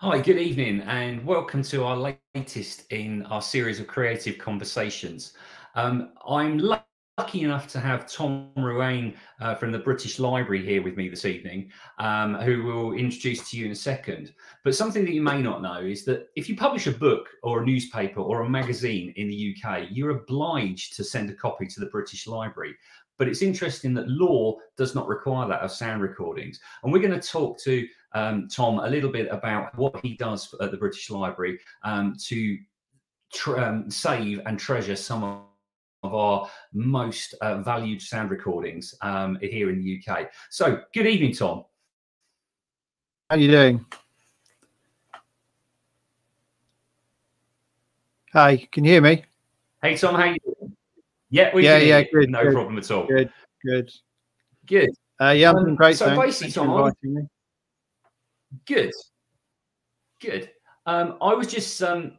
Hi, good evening, and welcome to our latest in our series of creative conversations. Um, I'm lucky enough to have Tom Ruane uh, from the British Library here with me this evening, um, who will introduce to you in a second. But something that you may not know is that if you publish a book or a newspaper or a magazine in the UK, you're obliged to send a copy to the British Library. But it's interesting that law does not require that of sound recordings. And we're going to talk to um, Tom a little bit about what he does at the British Library um, to um, save and treasure some of of our most uh, valued sound recordings um, here in the UK. So, good evening, Tom. How are you doing? Hi, can you hear me? Hey, Tom, how are you doing? Yeah, we yeah, yeah, good, no good, problem at all. Good, good, good. Uh, yeah, um, great. So basically, Tom, good, good. Um, I was just um,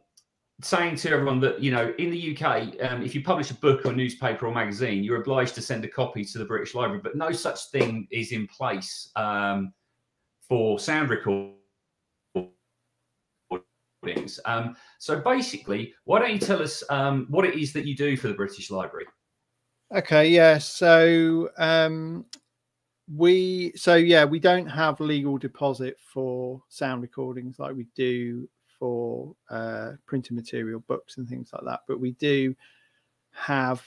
saying to everyone that you know in the UK, um, if you publish a book or newspaper or magazine, you're obliged to send a copy to the British Library, but no such thing is in place um, for sound recordings. Um, so basically, why don't you tell us um, what it is that you do for the British Library? Okay, yeah. So um, we, so yeah, we don't have legal deposit for sound recordings like we do for uh, printed material, books, and things like that. But we do have,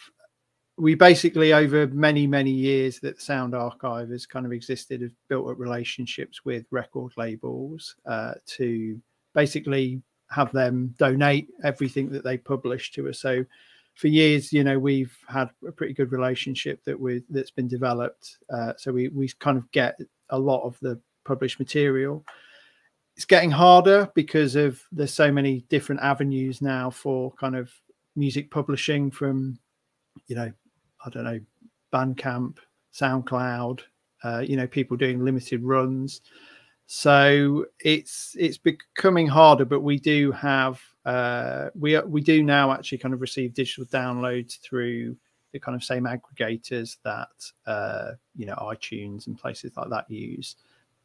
we basically, over many, many years that Sound Archive has kind of existed, have built up relationships with record labels uh, to basically have them donate everything that they publish to us. So for years, you know, we've had a pretty good relationship that we that's been developed. Uh, so we we kind of get a lot of the published material it's getting harder because of there's so many different avenues now for kind of music publishing from you know i don't know bandcamp soundcloud uh, you know people doing limited runs so it's it's becoming harder but we do have uh, we we do now actually kind of receive digital downloads through the kind of same aggregators that uh, you know itunes and places like that use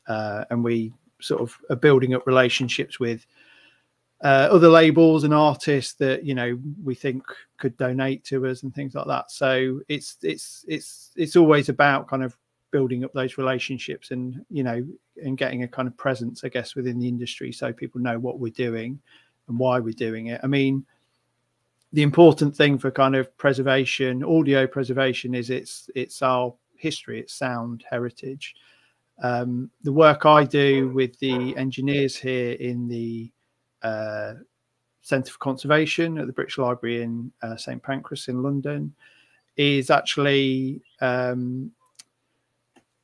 uh, and we sort of are building up relationships with uh, other labels and artists that you know we think could donate to us and things like that. So it's it's it's it's always about kind of building up those relationships and you know and getting a kind of presence, I guess, within the industry so people know what we're doing and why we're doing it. I mean, the important thing for kind of preservation, audio preservation, is it's it's our history, it's sound heritage. Um, the work I do with the engineers here in the uh, Centre for Conservation at the British Library in uh, St Pancras in London is actually, um,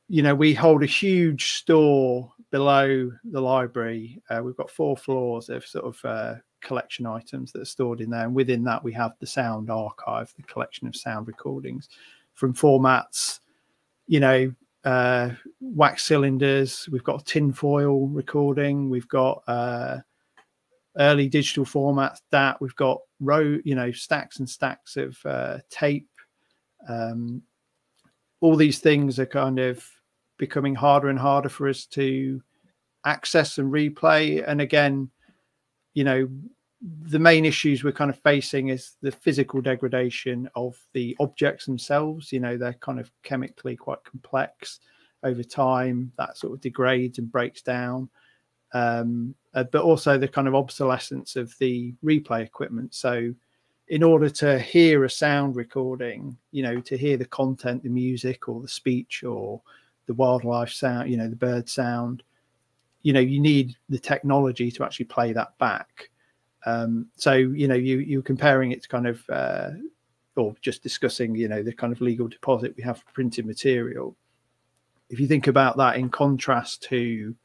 you know, we hold a huge store below the library. Uh, we've got four floors of sort of uh, collection items that are stored in there. And within that, we have the sound archive, the collection of sound recordings from formats, you know, uh, wax cylinders. We've got tinfoil recording. We've got uh, early digital formats. That we've got row, you know, stacks and stacks of uh, tape. Um, all these things are kind of becoming harder and harder for us to access and replay. And again, you know, the main issues we're kind of facing is the physical degradation of the objects themselves. You know, they're kind of chemically quite complex over time. That sort of degrades and breaks down. Um, uh, but also the kind of obsolescence of the replay equipment. So, in order to hear a sound recording, you know, to hear the content, the music, or the speech, or the wildlife sound, you know, the bird sound, you know, you need the technology to actually play that back. Um, so you know, you you're comparing it to kind of, uh, or just discussing, you know, the kind of legal deposit we have for printed material. If you think about that in contrast to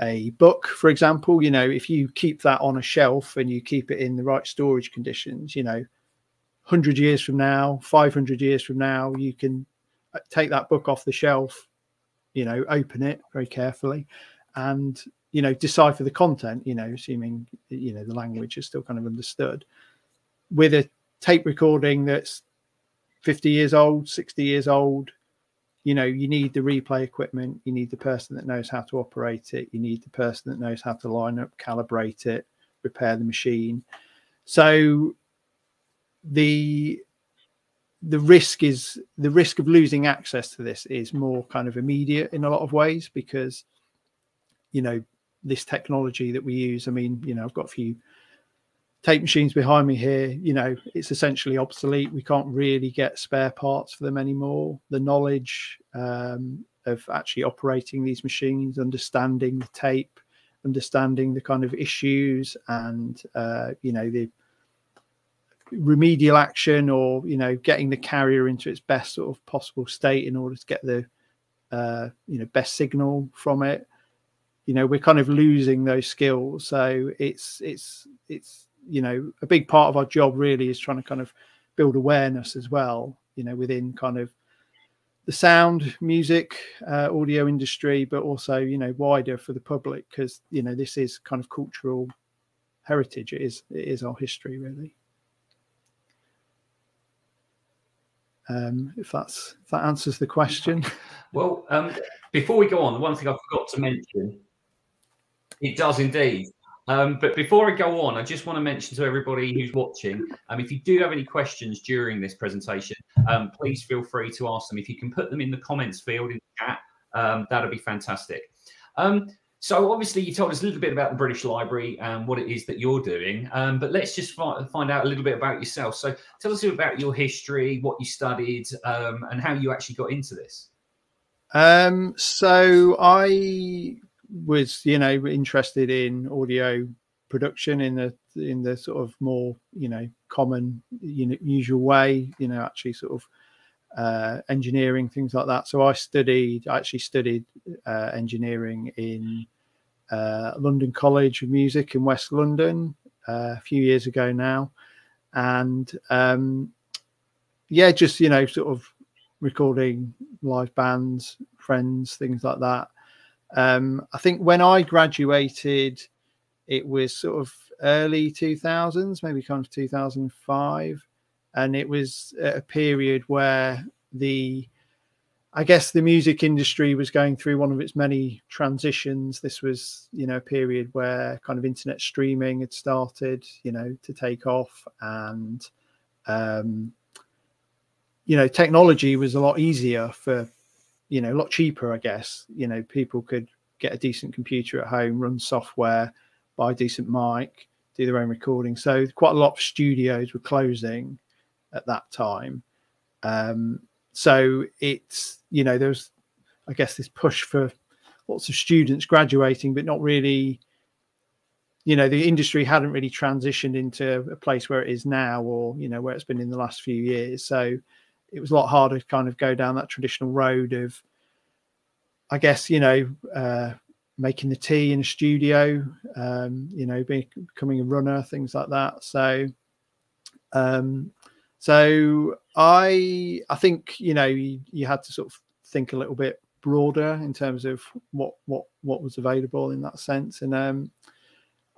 a book, for example, you know, if you keep that on a shelf and you keep it in the right storage conditions, you know, 100 years from now, 500 years from now, you can Uh, take that book off the shelf, you know, open it very carefully and you know decipher the content you know assuming you know the language is still kind of understood. With a tape recording that's 50 years old 60 years old you know you need the replay equipment you need the person that knows how to operate it you need the person that knows how to line up calibrate it repair the machine. So the the risk is the risk of losing access to this is more kind of immediate in a lot of ways because you know this technology that we use i mean you know i've got a few tape machines behind me here you know it's essentially obsolete. We can't really get spare parts for them anymore. The knowledge um, of actually operating these machines understanding the tape understanding the kind of issues and uh, you know the remedial action or you know getting the carrier into its best sort of possible state in order to get the uh, you know best signal from it. You know we're kind of losing those skills. So it's it's it's you know a big part of our job really is trying to kind of build awareness as well you know within kind of the sound music uh, audio industry but also you know wider for the public because you know this is kind of cultural heritage. It is it is our history really um, if that's if that answers the question. Well, um, before we go on, the one thing I forgot to mention, it does indeed. Um, but before I go on, I just want to mention to everybody who's watching, um, if you do have any questions during this presentation, um, please feel free to ask them. If you can put them in the comments field in the chat, um, that'll be fantastic. So obviously you told us a little bit about the British Library and what it is that you're doing, um, but let's just fi find out a little bit about yourself. So tell us about your history, what you studied, um, and how you actually got into this. Um, so I was, you know, interested in audio production in the in the sort of more, you know, common, you know, usual way. You know, actually sort of uh, engineering, things like that. So I studied, I actually studied uh, engineering in uh, London College of Music in West London uh, a few years ago now. And um, yeah, just, you know, sort of recording live bands, friends, things like that. Um, I think when I graduated, it was sort of early 2000s, maybe kind of 2005 and it was a period where the I guess the music industry was going through one of its many transitions. This was, you know, a period where kind of internet streaming had started, you know, to take off, and um, you know, technology was a lot easier for, you know, a lot cheaper. I guess, you know, people could get a decent computer at home, run software, buy a decent mic, do their own recording. So quite a lot of studios were closing, at that time. Um, so it's you know there's I guess this push for lots of students graduating, but not really. You know, the industry hadn't really transitioned into a place where it is now, or you know where it's been in the last few years. So it was a lot harder to kind of go down that traditional road of, I guess you know, uh, making the tea in a studio, um, you know, becoming a runner, things like that. So um, so I I think you know you, you had to sort of think a little bit broader in terms of what what what was available in that sense. And um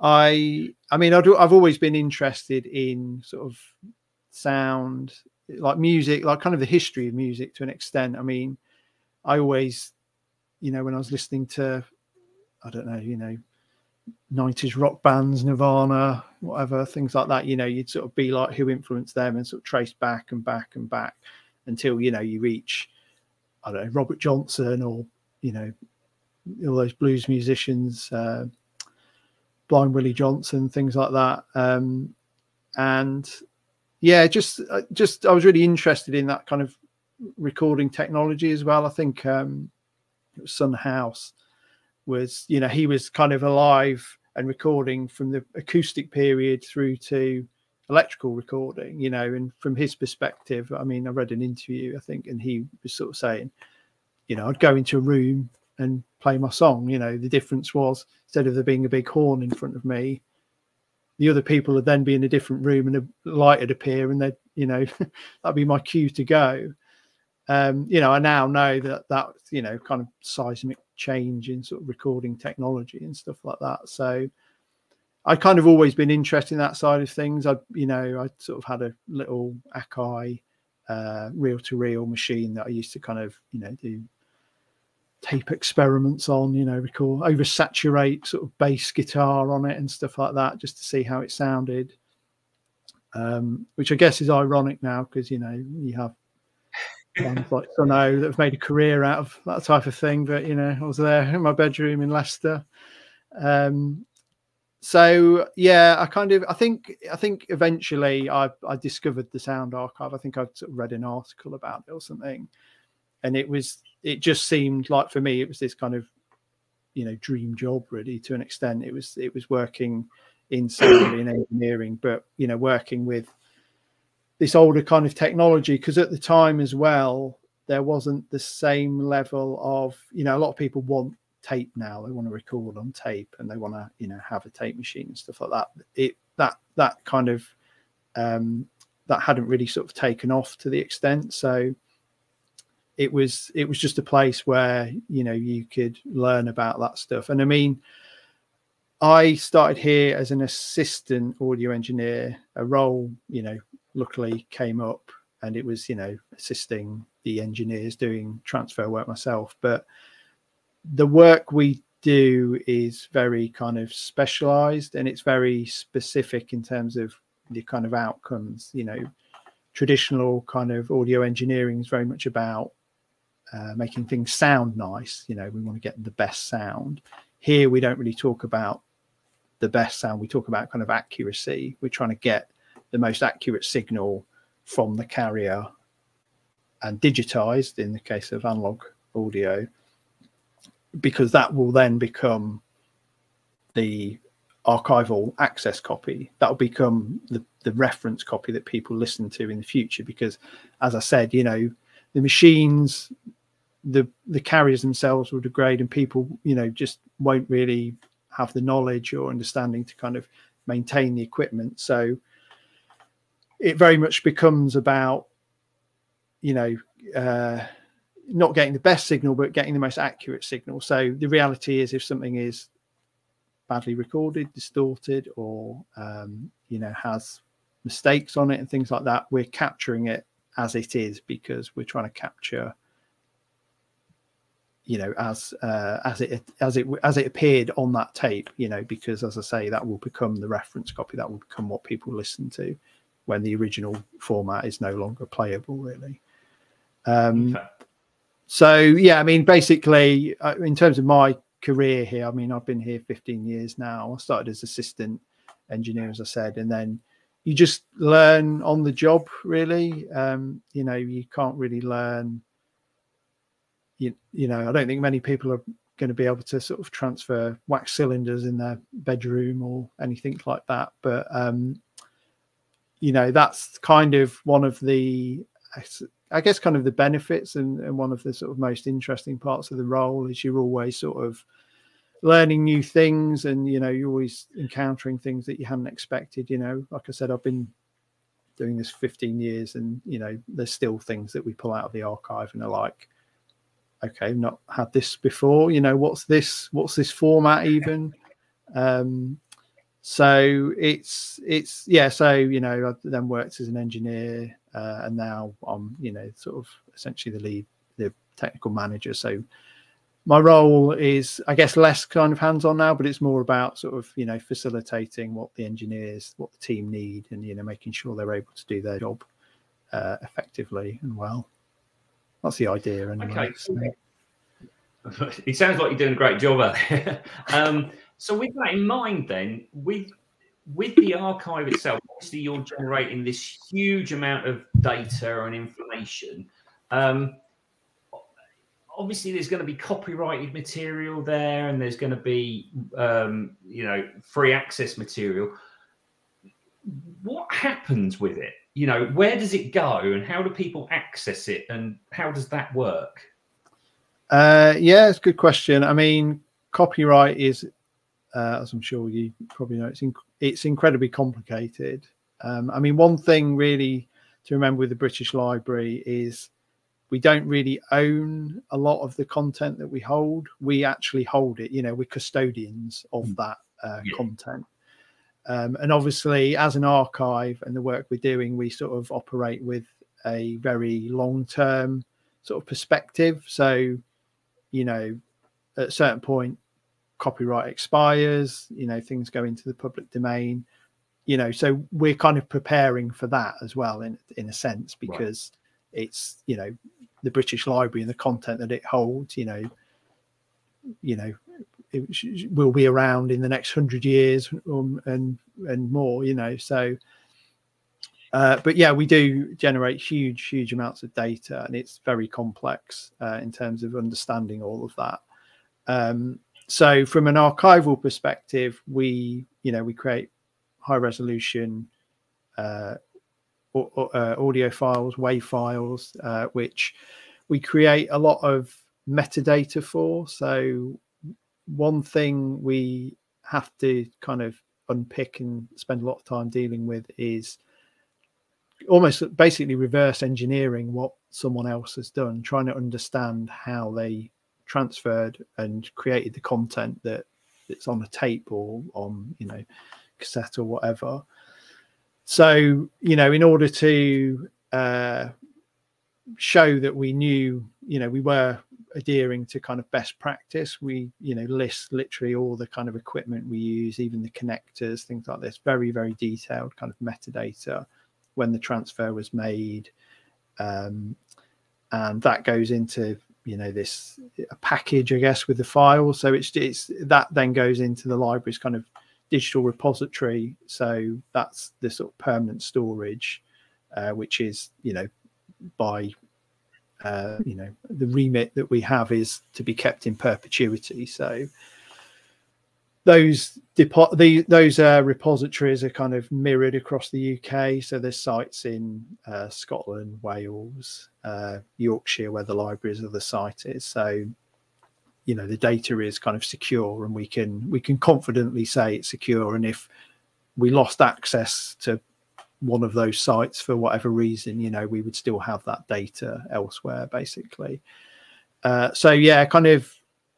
i i mean i i've always been interested in sort of sound like music like kind of the history of music to an extent. I mean i always you know when i was listening to i don't know you know 90s rock bands, Nirvana, whatever, things like that. You know, you'd sort of be like who influenced them and sort of trace back and back and back until, you know, you reach, I don't know, Robert Johnson or, you know, all those blues musicians, uh, Blind Willie Johnson, things like that. Um, and yeah, just, uh, just, I was really interested in that kind of recording technology as well. I think um, it was Son House was you know he was kind of alive and recording from the acoustic period through to electrical recording you know and from his perspective i mean i read an interview i think and he was sort of saying you know i'd go into a room and play my song you know the difference was instead of there being a big horn in front of me the other people would then be in a different room and a light would appear and they'd you know that'd be my cue to go. Um, you know, I now know that that you know kind of seismic change in sort of recording technology and stuff like that. So I kind of always been interested in that side of things. I, you know, I sort of had a little Akai uh, reel-to-reel machine that I used to kind of you know do tape experiments on, you know, record oversaturate sort of bass guitar on it and stuff like that, just to see how it sounded. Um, which I guess is ironic now because you know you have bands like Sunno that have made a career out of that type of thing. But you know, I was there in my bedroom in Leicester. Um, so yeah, I kind of I think I think eventually I I discovered the Sound Archive. I think I sort of read an article about it or something, and it was it just seemed like for me it was this kind of you know dream job really to an extent. It was it was working in in engineering, but you know working with this older kind of technology because at the time as well there wasn't the same level of you know a lot of people want tape now. They want to record on tape and they want to you know have a tape machine and stuff like that. It that that kind of um that hadn't really sort of taken off to the extent. So it was it was just a place where you know you could learn about that stuff. And i mean i started here as an assistant audio engineer a role you know luckily came up and it was you know assisting the engineers doing transfer work myself. But the work we do is very kind of specialized and it's very specific in terms of the kind of outcomes you know. Traditional kind of audio engineering is very much about uh, making things sound nice you know we want to get the best sound. Here we don't really talk about the best sound we talk about kind of accuracy. We're trying to get the most accurate signal from the carrier and digitized in the case of analog audio because that will then become the archival access copy. That will become the, the reference copy that people listen to in the future because as i said you know the machines the the carriers themselves will degrade and people you know just won't really have the knowledge or understanding to kind of maintain the equipment. So it very much becomes about you know uh, not getting the best signal but getting the most accurate signal. So the reality is if something is badly recorded distorted or um, you know has mistakes on it and things like that we're capturing it as it is because we're trying to capture you know as uh, as it as it as it appeared on that tape you know because as i say that will become the reference copy. That will become what people listen to when the original format is no longer playable, really. Um, okay. So, yeah, I mean, basically, uh, in terms of my career here, I mean, I've been here 15 years now. I started as assistant engineer, as I said, and then you just learn on the job, really. Um, you know, you can't really learn. You, you know, I don't think many people are going to be able to sort of transfer wax cylinders in their bedroom or anything like that. But um, you know that's kind of one of the i guess kind of the benefits and, and one of the sort of most interesting parts of the role is you're always sort of learning new things and you know you're always encountering things that you hadn't expected you know. Like i said i've been doing this 15 years and you know there's still things that we pull out of the archive and are like okay not had this before you know what's this what's this format even? Um so it's it's yeah so you know i then worked as an engineer uh, and now i'm you know sort of essentially the lead the technical manager. So my role is i guess less kind of hands on now but it's more about sort of you know facilitating what the engineers what the team need and you know making sure they're able to do their job uh, effectively and well. That's the idea anyway, okay. So. it sounds like you're doing a great job out there um, so with that in mind, then with with the archive itself, obviously you're generating this huge amount of data and information. Um, obviously, there's going to be copyrighted material there, and there's going to be um, you know free access material. What happens with it? You know, where does it go, and how do people access it, and how does that work? Uh, yeah, it's a good question. I mean, copyright is uh, as I'm sure you probably know, it's inc- it's incredibly complicated. Um, I mean, one thing really to remember with the British Library is we don't really own a lot of the content that we hold. We actually hold it. You know, we're custodians of mm. that uh, yeah. content. Um, and obviously, as an archive and the work we're doing, we sort of operate with a very long term sort of perspective. So, you know, at a certain point, copyright expires, you know, things go into the public domain, you know, so we're kind of preparing for that as well in in a sense because right. it's, you know, the British Library and the content that it holds, you know, you know, it will be around in the next hundred years um, and and more, you know. So, uh, but yeah, we do generate huge, huge amounts of data, and it's very complex uh, in terms of understanding all of that. Um, so, from an archival perspective, we, you know, we create high resolution uh, uh audio files, WAV files, uh, which we create a lot of metadata for. So, one thing we have to kind of unpick and spend a lot of time dealing with is almost basically reverse engineering what someone else has done, trying to understand how they transferred and created the content that it's on a tape or on you know cassette or whatever. So you know, in order to uh, show that we knew, you know, we were adhering to kind of best practice. We, you know, list literally all the kind of equipment we use, even the connectors, things like this. Very, very detailed kind of metadata when the transfer was made, um, and that goes into you know this a package, I guess, with the file. So it's it's that then goes into the library's kind of digital repository. So that's the sort of permanent storage, uh, which is you know by uh, you know the remit that we have is to be kept in perpetuity so those depo- the, those uh, repositories are kind of mirrored across the UK. So there's sites in uh, Scotland, Wales, uh, Yorkshire, where the libraries of the site is. So you know the data is kind of secure, and we can we can confidently say it's secure. And if we lost access to one of those sites for whatever reason, you know, we would still have that data elsewhere, basically. Uh, so yeah, kind of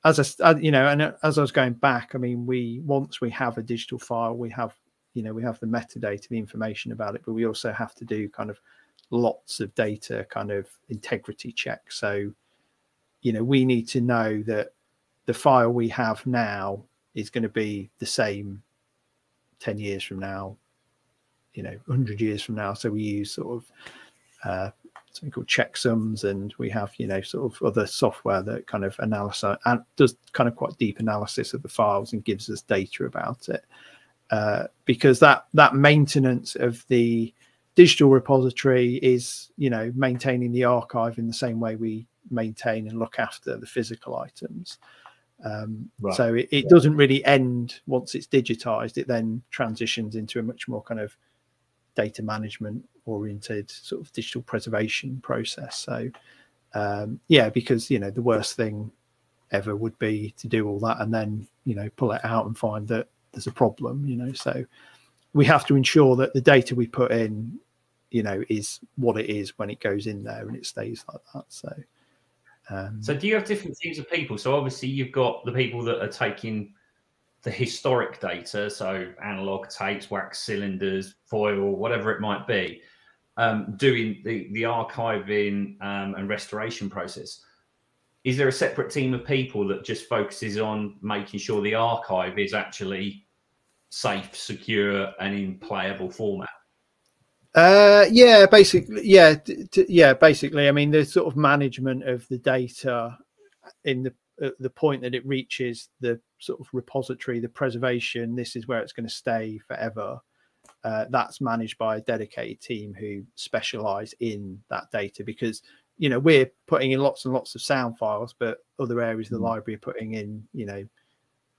as I, you know, and as I was going back, I mean, we once we have a digital file, we have, you know, we have the metadata, the information about it, but we also have to do kind of lots of data kind of integrity checks. So, you know, we need to know that the file we have now is going to be the same 10 years from now you know 100 years from now so we use sort of uh, something called checksums and we have you know sort of other software that kind of analysis and does kind of quite deep analysis of the files and gives us data about it uh, because that that maintenance of the digital repository is you know maintaining the archive in the same way we maintain and look after the physical items um, right. so it, it yeah. doesn't really end once it's digitized it then transitions into a much more kind of data management oriented sort of digital preservation process. So um, yeah, because you know the worst thing ever would be to do all that and then you know pull it out and find that there's a problem. You know, so we have to ensure that the data we put in, you know, is what it is when it goes in there and it stays like that. So. Um, so do you have different teams of people? So obviously you've got the people that are taking the historic data, so analog tapes, wax cylinders, foil, whatever it might be, um, doing the, the archiving um, and restoration process. Is there a separate team of people that just focuses on making sure the archive is actually safe, secure, and in playable format? Uh, yeah, basically, yeah, yeah, basically. I mean, the sort of management of the data in the at the point that it reaches the sort of repository, the preservation, this is where it's going to stay forever. Uh, that's managed by a dedicated team who specialize in that data because you know we're putting in lots and lots of sound files but other areas of the mm. library are putting in you know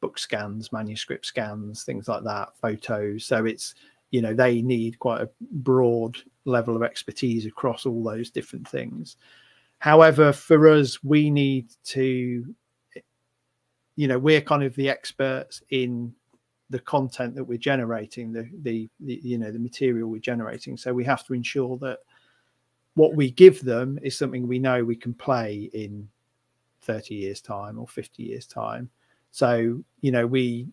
book scans manuscript scans things like that photos so it's you know they need quite a broad level of expertise across all those different things however for us we need to you know we're kind of the experts in the content that we're generating the, the, the you know the material we're generating. So we have to ensure that what we give them is something we know we can play in 30 years time or 50 years time. So you know we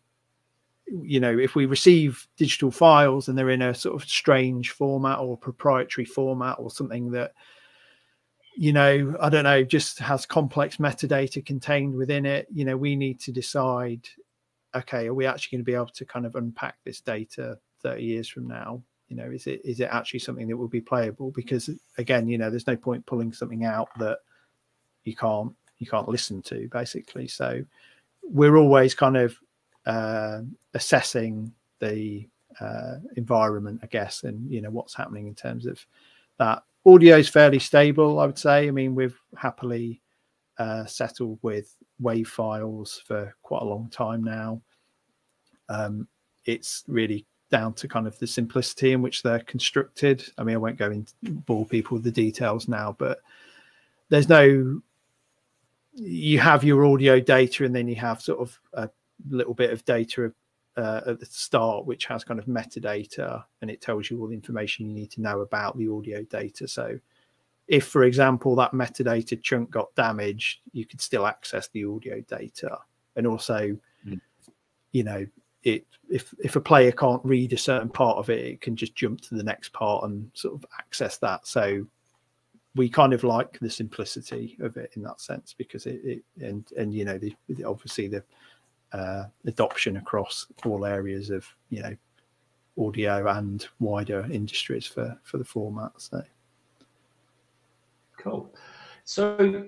you know, if we receive digital files and they're in a sort of strange format or proprietary format or something that, you know, I don't know, just has complex metadata contained within it, you know, we need to decide, okay, are we actually going to be able to kind of unpack this data 30 years from now? You know, is it is it actually something that will be playable? Because again, you know, there's no point pulling something out that you can't you can't listen to, basically. So we're always kind of uh, assessing the uh, environment, I guess, and you know what's happening in terms of that. Audio is fairly stable, I would say. I mean, we've happily uh, settled with WAV files for quite a long time now. Um, it's really down to kind of the simplicity in which they're constructed. I mean, I won't go into bore people with the details now, but there's no you have your audio data and then you have sort of a little bit of data uh, at the start, which has kind of metadata and it tells you all the information you need to know about the audio data. So, if, for example, that metadata chunk got damaged, you could still access the audio data. And also, mm. you know, it if if a player can't read a certain part of it, it can just jump to the next part and sort of access that. So we kind of like the simplicity of it in that sense because it, it and and you know the, obviously the uh, adoption across all areas of you know audio and wider industries for for the format. So cool. So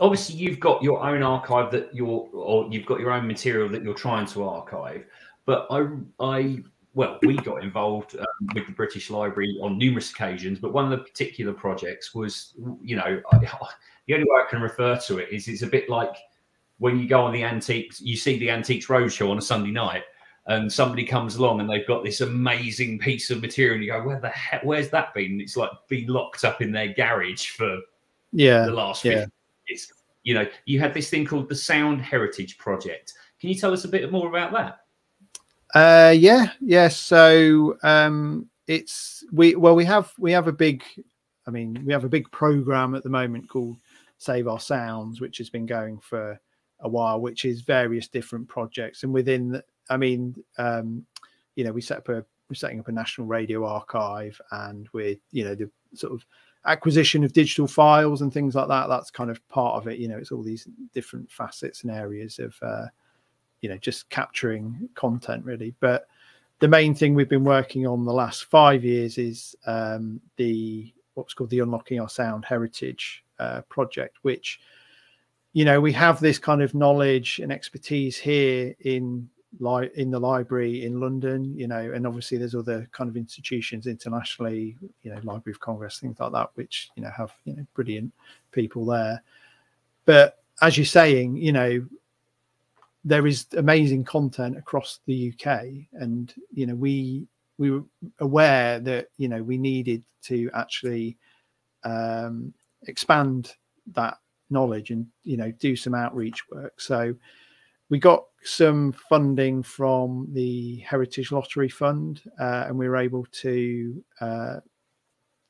obviously you've got your own archive that you're or you've got your own material that you're trying to archive. But I I well, we got involved um, with the British Library on numerous occasions, but one of the particular projects was, you know, I, the only way I can refer to it is it's a bit like when you go on the antiques, you see the Antiques Roadshow on a Sunday night, and somebody comes along and they've got this amazing piece of material, and you go, "Where the heck? Where's that been?" And it's like been locked up in their garage for yeah the last yeah. years. You know, you had this thing called the Sound Heritage Project. Can you tell us a bit more about that? Uh, yeah, yeah. So um, it's we well we have we have a big, I mean we have a big program at the moment called Save Our Sounds, which has been going for a while, which is various different projects. And within, I mean, um, you know, we set up a we're setting up a national radio archive, and with you know the sort of acquisition of digital files and things like that. That's kind of part of it. You know, it's all these different facets and areas of uh, you know just capturing content really. But the main thing we've been working on the last five years is um, the what's called the Unlocking Our Sound Heritage uh, project, which you know we have this kind of knowledge and expertise here in li- in the library in London, you know, and obviously there's other kind of institutions internationally, you know, Library of Congress, things like that, which you know have you know brilliant people there. But as you're saying, you know, there is amazing content across the UK, and you know we we were aware that you know we needed to actually um, expand that knowledge and you know do some outreach work. So we got some funding from the heritage lottery fund uh, and we were able to uh,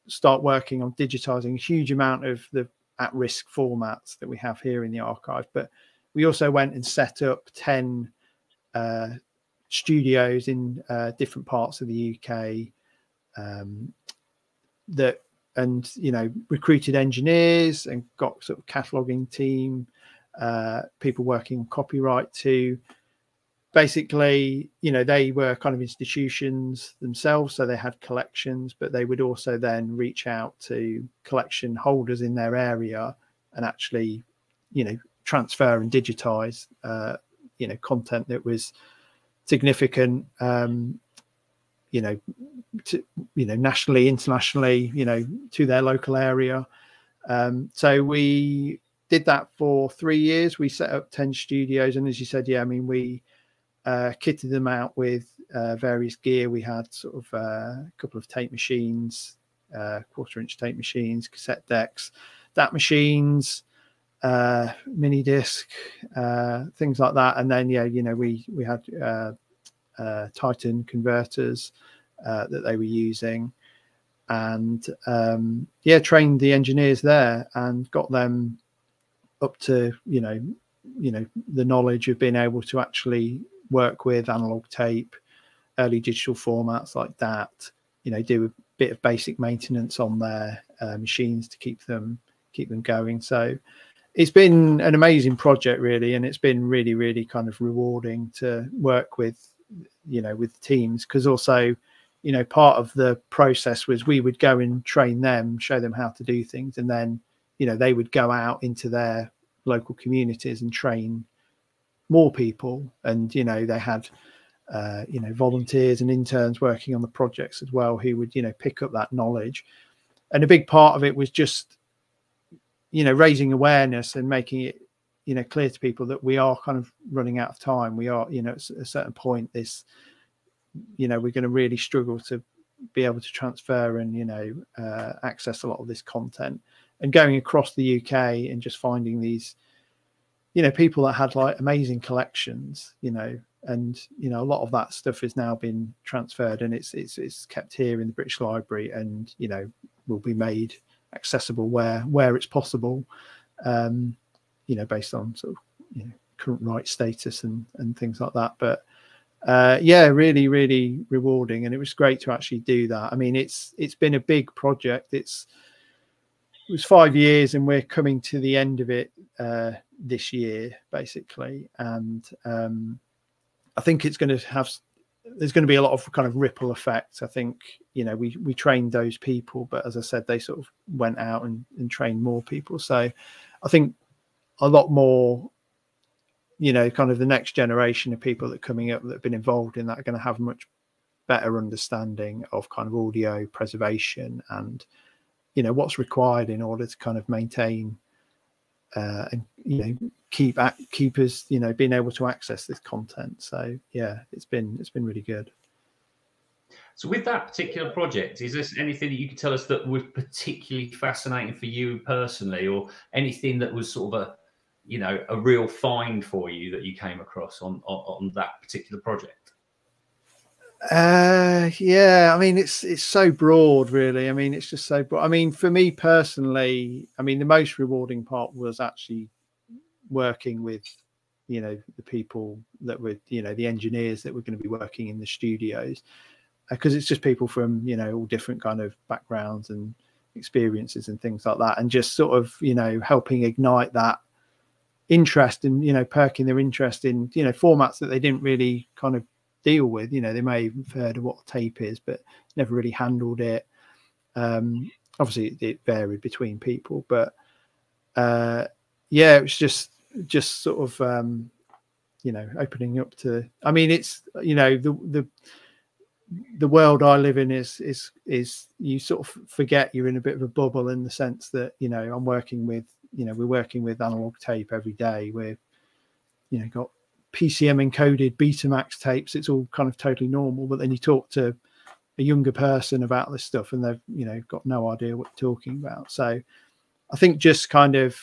start working on digitizing a huge amount of the at-risk formats that we have here in the archive. But we also went and set up 10 uh, studios in uh, different parts of the uk um, that and you know recruited engineers and got sort of cataloging team uh, people working on copyright too. Basically you know they were kind of institutions themselves so they had collections but they would also then reach out to collection holders in their area and actually you know transfer and digitize uh, you know content that was significant um, you know, to, you know, nationally, internationally, you know, to their local area. Um, so we did that for three years. We set up 10 studios. And as you said, yeah, I mean, we uh, kitted them out with uh, various gear. We had sort of uh, a couple of tape machines, uh, quarter inch tape machines, cassette decks, DAT machines, uh, mini disc, uh, things like that. And then, yeah, you know, we, we had uh, Titan converters uh, that they were using, and um, yeah, trained the engineers there and got them up to you know you know the knowledge of being able to actually work with analog tape, early digital formats like that. You know, do a bit of basic maintenance on their uh, machines to keep them keep them going. So it's been an amazing project, really, and it's been really, really kind of rewarding to work with, you know, with teams because also, you know, part of the process was we would go and train them, show them how to do things, and then, you know, they would go out into their local communities and train more people, and you know, they had. Uh, you know, volunteers and interns working on the projects as well, who would, you know, pick up that knowledge. And a big part of it was just you know raising awareness and making it you know clear to people that we are kind of running out of time we are you know at a certain point this you know we're going to really struggle to be able to transfer and you know uh, access a lot of this content. And going across the uk and just finding these you know people that had like amazing collections you know and you know a lot of that stuff has now been transferred and it's it's it's kept here in the british library and you know will be made accessible where where it's possible um you know based on sort of you know current right status and and things like that. But uh yeah really really rewarding and it was great to actually do that i mean it's it's been a big project it's it was five years and we're coming to the end of it uh this year basically and um i think it's going to have there's going to be a lot of kind of ripple effects. I think you know we we trained those people, but as I said, they sort of went out and, and trained more people. So I think a lot more, you know, kind of the next generation of people that are coming up that have been involved in that are going to have much better understanding of kind of audio preservation and you know what's required in order to kind of maintain uh, and you know keep keep us you know being able to access this content. So yeah it's been it's been really good. So with that particular project is there anything that you could tell us that was particularly fascinating for you personally or anything that was sort of a you know a real find for you that you came across on on, on that particular project? Uh yeah i mean it's it's so broad really. I mean it's just so broad i mean for me personally i mean the most rewarding part was actually working with you know the people that were you know the engineers that were going to be working in the studios because uh, it's just people from you know all different kind of backgrounds and experiences and things like that and just sort of you know helping ignite that interest and you know perking their interest in you know formats that they didn't really kind of deal with you know they may have heard of what tape is but never really handled it um obviously it, it varied between people but uh yeah it was just just sort of um, you know opening up to. I mean, it's you know the the the world I live in is is is you sort of forget you're in a bit of a bubble in the sense that you know I'm working with you know we're working with analog tape every day. We're you know got PCM encoded Betamax tapes. It's all kind of totally normal. But then you talk to a younger person about this stuff, and they've you know got no idea what you're talking about. So I think just kind of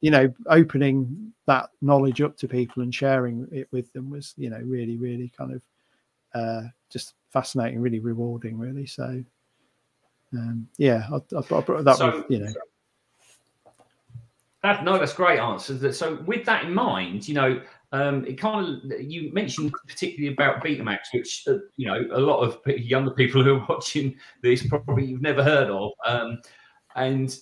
you know, opening that knowledge up to people and sharing it with them was, you know, really, really kind of uh, just fascinating, really rewarding, really. So, um, yeah, I, I, I brought that, so, with, you know. That, no, that's great answer. So, with that in mind, you know, um, it kind of you mentioned particularly about Betamax, which uh, you know a lot of younger people who are watching this probably you've never heard of, um, and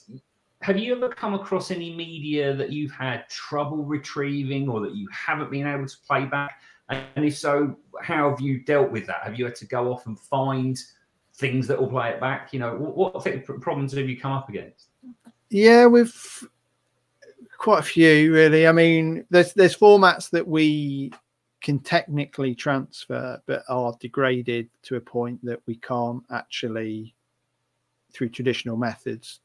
have you ever come across any media that you've had trouble retrieving or that you haven't been able to play back? And if so, how have you dealt with that? Have you had to go off and find things that will play it back? You know, what, what problems have you come up against? Yeah, we've quite a few really. I mean, there's there's formats that we can technically transfer, but are degraded to a point that we can't actually, through traditional methods,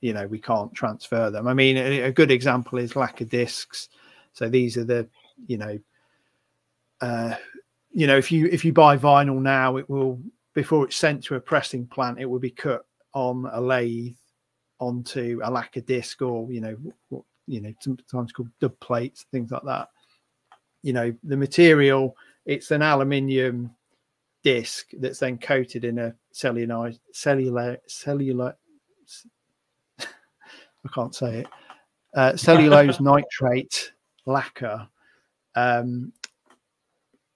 you know we can't transfer them. I mean, a, a good example is lacquer discs. So these are the you know uh, you know if you if you buy vinyl now, it will before it's sent to a pressing plant, it will be cut on a lathe onto a lacquer disc or you know you know sometimes called dub plates things like that you know the material it's an aluminium disc that's then coated in a cellular cellular I can't say it. Uh, cellulose nitrate lacquer, um,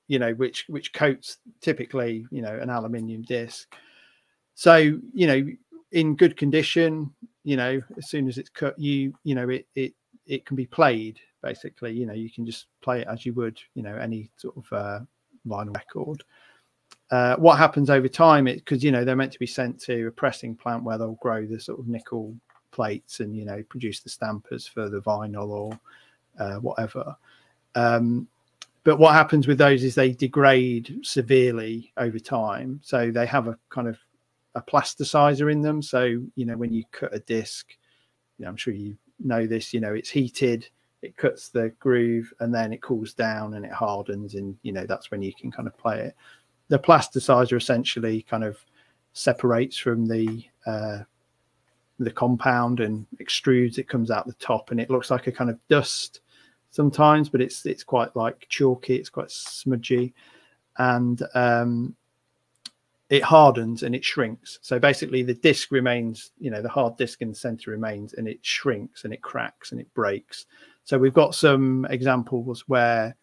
you know, which which coats typically, you know, an aluminium disc. So, you know, in good condition, you know, as soon as it's cut, you you know, it it it can be played basically. You know, you can just play it as you would, you know, any sort of uh, vinyl record. Uh, what happens over time? It because you know they're meant to be sent to a pressing plant where they'll grow the sort of nickel plates and you know produce the stampers for the vinyl or uh, whatever. Um, but what happens with those is they degrade severely over time. So they have a kind of a plasticizer in them. So you know when you cut a disc, you know, I'm sure you know this. You know it's heated, it cuts the groove, and then it cools down and it hardens, and you know that's when you can kind of play it. The plasticizer essentially kind of separates from the uh, the compound and extrudes. It comes out the top, and it looks like a kind of dust sometimes, but it's it's quite like chalky. It's quite smudgy, and um, it hardens and it shrinks. So basically, the disc remains. You know, the hard disc in the center remains, and it shrinks and it cracks and it breaks. So we've got some examples where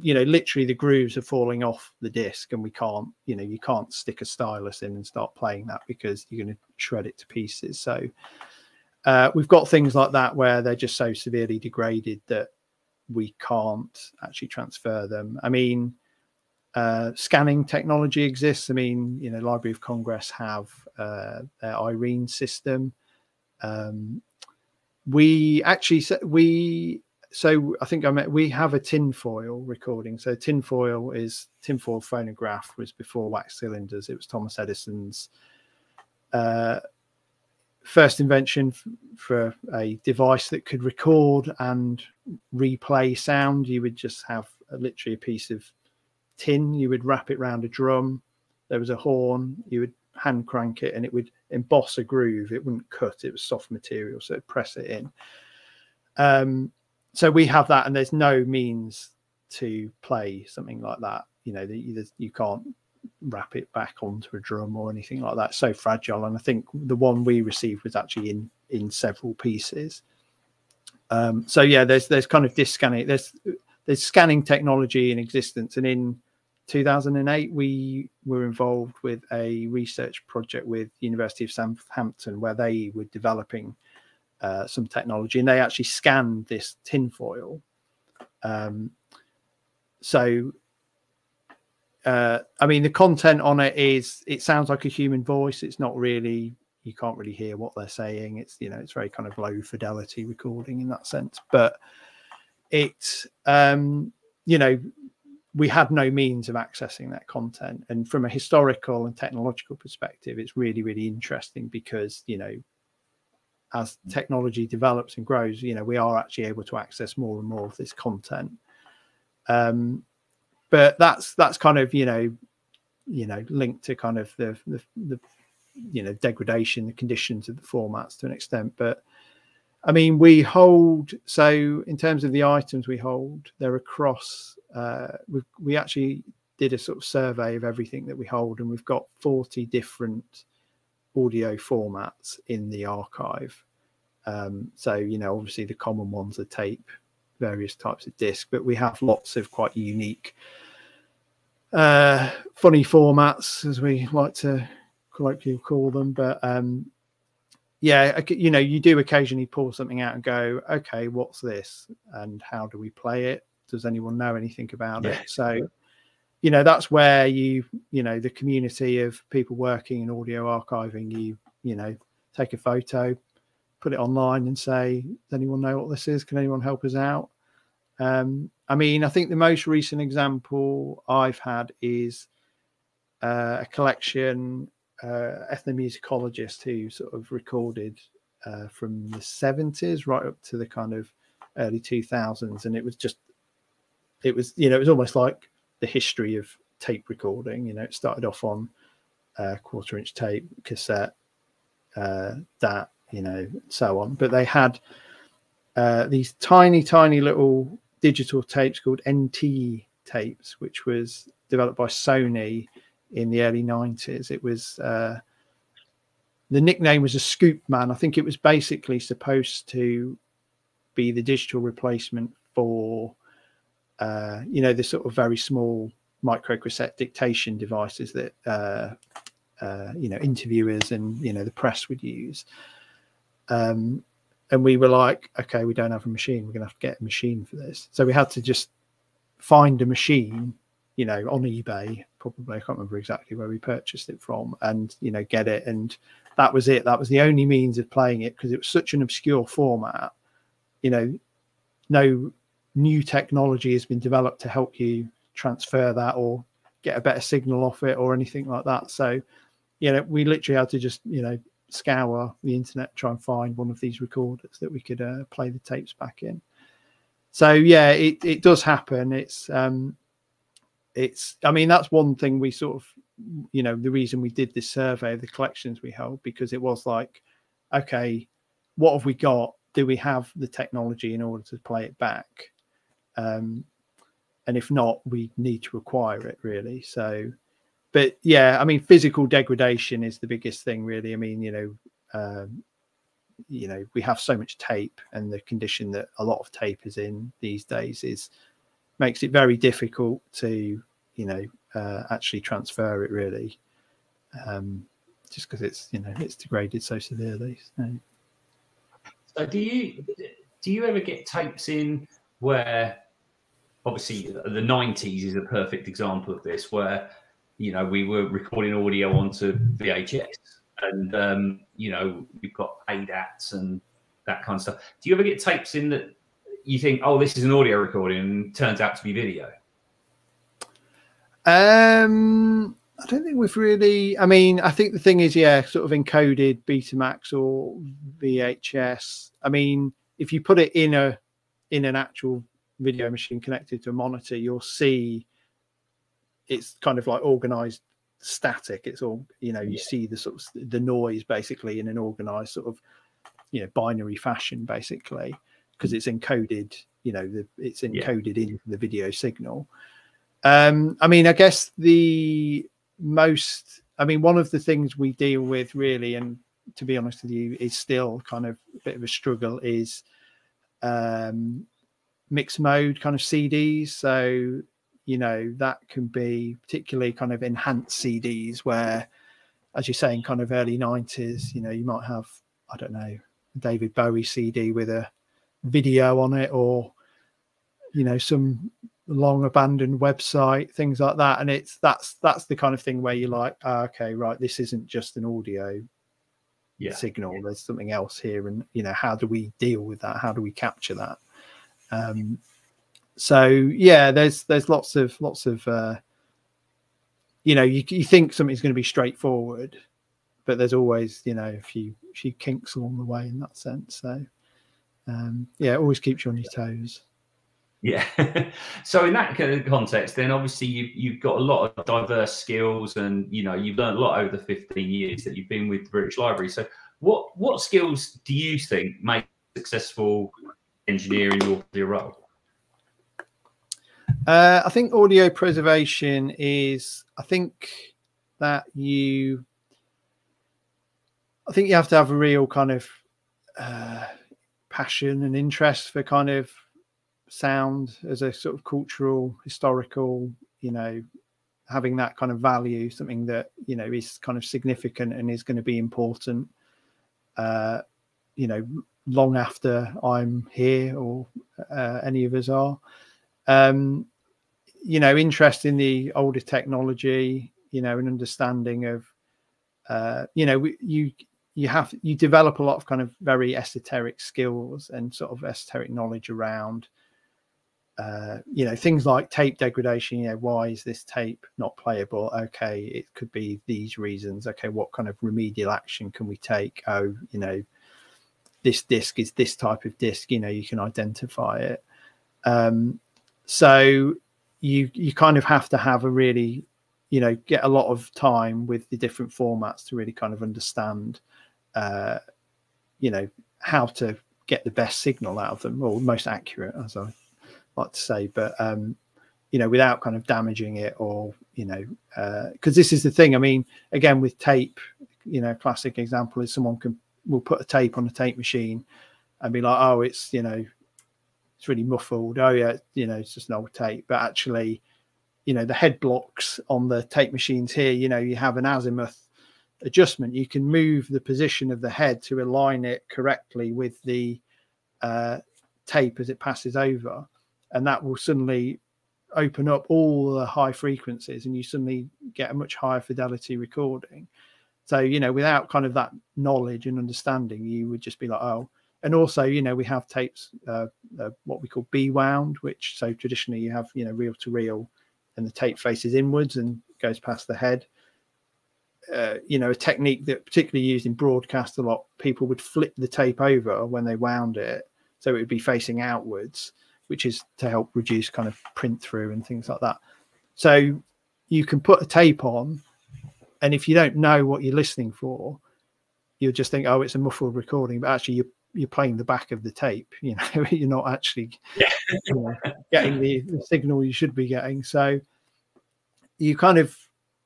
you know literally the grooves are falling off the disc and we can't you know you can't stick a stylus in and start playing that because you're going to shred it to pieces so uh, we've got things like that where they're just so severely degraded that we can't actually transfer them i mean uh, scanning technology exists i mean you know library of congress have uh, their irene system um, we actually we so I think I met we have a tinfoil recording. So tinfoil is tinfoil phonograph was before wax cylinders. It was Thomas Edison's uh, first invention for a device that could record and replay sound. You would just have literally a piece of tin. You would wrap it around a drum. There was a horn. You would hand crank it, and it would emboss a groove. It wouldn't cut. It was soft material, so press it in. Um, so we have that, and there's no means to play something like that. You know, you can't wrap it back onto a drum or anything like that. so fragile, and I think the one we received was actually in in several pieces. Um, so yeah, there's there's kind of disc scanning. There's there's scanning technology in existence, and in 2008 we were involved with a research project with University of Southampton where they were developing uh, some technology, and they actually scanned this tinfoil. Um, so, uh, I mean, the content on it is it sounds like a human voice. It's not really you can't really hear what they're saying. It's you know it's very kind of low fidelity recording in that sense, but it um, you know we had no means of accessing that content and from a historical and technological perspective it's really really interesting because you know as technology develops and grows, you know, we are actually able to access more and more of this content. Um, but that's that's kind of you know, you know, linked to kind of the the, the you know degradation, the conditions of the formats to an extent. But I mean, we hold so in terms of the items we hold, they're across. Uh, we we actually did a sort of survey of everything that we hold, and we've got forty different audio formats in the archive. Um, so, you know, obviously the common ones are tape, various types of disc, but we have lots of quite unique, uh, funny formats, as we like to colloquially call them. But um, yeah, you know, you do occasionally pull something out and go, okay, what's this? And how do we play it? Does anyone know anything about yeah. it? So, you know that's where you you know the community of people working in audio archiving you you know take a photo put it online and say does anyone know what this is can anyone help us out um, i mean i think the most recent example i've had is uh, a collection uh, ethnomusicologist who sort of recorded uh, from the 70s right up to the kind of early 2000s and it was just it was you know it was almost like the history of tape recording. You know, it started off on uh, quarter inch tape, cassette, uh, that, you know, so on. But they had uh, these tiny, tiny little digital tapes called NT tapes, which was developed by Sony in the early 90s. It was uh, the nickname was a Scoopman. I think it was basically supposed to be the digital replacement for uh, you know, the sort of very small microcassette dictation devices that uh, uh, you know interviewers and you know the press would use. Um, and we were like, okay, we don't have a machine. We're going to have to get a machine for this. So we had to just find a machine, you know, on eBay. Probably I can't remember exactly where we purchased it from, and you know, get it. And that was it. That was the only means of playing it because it was such an obscure format. You know, no new technology has been developed to help you transfer that or get a better signal off it or anything like that. So, you know, we literally had to just, you know, scour the internet, try and find one of these recorders that we could uh, play the tapes back in. So yeah, it, it does happen. It's um, it's I mean that's one thing we sort of you know the reason we did this survey of the collections we held because it was like, okay, what have we got? Do we have the technology in order to play it back? Um, and if not, we need to acquire it really. So but yeah, I mean, physical degradation is the biggest thing, really. I mean, you know, um, you know, we have so much tape, and the condition that a lot of tape is in these days is makes it very difficult to, you know, uh, actually transfer it really, um, just because it's you know it's degraded so severely. So. so, do you do you ever get tapes in where, obviously, the '90s is a perfect example of this, where you know, we were recording audio onto VHS, and um, you know, you've got ADATs and that kind of stuff. Do you ever get tapes in that you think, oh, this is an audio recording, and turns out to be video? Um, I don't think we've really. I mean, I think the thing is, yeah, sort of encoded Betamax or VHS. I mean, if you put it in a in an actual video machine connected to a monitor, you'll see it's kind of like organized static it's all you know you yeah. see the sort of the noise basically in an organized sort of you know binary fashion basically because it's encoded you know the, it's encoded yeah. into the video signal um i mean i guess the most i mean one of the things we deal with really and to be honest with you is still kind of a bit of a struggle is um mixed mode kind of cds so you know that can be particularly kind of enhanced cds where as you're saying kind of early 90s you know you might have i don't know a david bowie cd with a video on it or you know some long abandoned website things like that. And it's that's that's the kind of thing where you're like oh, okay right this isn't just an audio yeah. signal. There's something else here. And you know how do we deal with that? How do we capture that? Um so yeah, there's there's lots of lots of uh, you know you, you think something's going to be straightforward, but there's always you know a few few kinks along the way in that sense. So um, yeah, it always keeps you on your toes. Yeah. so in that context, then obviously you've you've got a lot of diverse skills, and you know you've learned a lot over the 15 years that you've been with the British Library. So what what skills do you think make successful engineer in your, your role? Uh, I think audio preservation is. I think that you. I think you have to have a real kind of uh, passion and interest for kind of sound as a sort of cultural, historical, you know, having that kind of value, something that you know is kind of significant and is going to be important. Uh, you know, long after I'm here or uh, any of us are. Um, you know, interest in the older technology, you know, an understanding of, uh, you know, you you have you develop a lot of kind of very esoteric skills and sort of esoteric knowledge around, uh, you know, things like tape degradation. You know, why is this tape not playable? Okay, it could be these reasons. Okay, what kind of remedial action can we take? Oh, you know, this disc is this type of disc. You know, you can identify it. Um, so you you kind of have to have a really you know get a lot of time with the different formats to really kind of understand uh you know how to get the best signal out of them or most accurate as i like to say but um you know without kind of damaging it or you know because uh, this is the thing i mean again with tape you know classic example is someone can will put a tape on a tape machine and be like oh it's you know it's really muffled. Oh yeah, you know, it's just an old tape. But actually, you know the head blocks on the tape machines here you know you have an azimuth adjustment you can move the position of the head to align it correctly with the uh, tape as it passes over and that will suddenly open up all the high frequencies and you suddenly get a much higher fidelity recording. So you know without kind of that knowledge and understanding you would just be like oh. And also you know we have tapes uh, uh, what we call b wound which so traditionally you have you know reel to reel and the tape faces inwards and goes past the head. Uh, you know a technique that particularly used in broadcast a lot people would flip the tape over when they wound it. So it would be facing outwards which is to help reduce kind of print through and things like that. So you can put a tape on and if you don't know what you're listening for you'll just think oh it's a muffled recording but actually you're you're playing the back of the tape you know you're not actually yeah. you know, getting the, the, signal you should be getting. So you kind of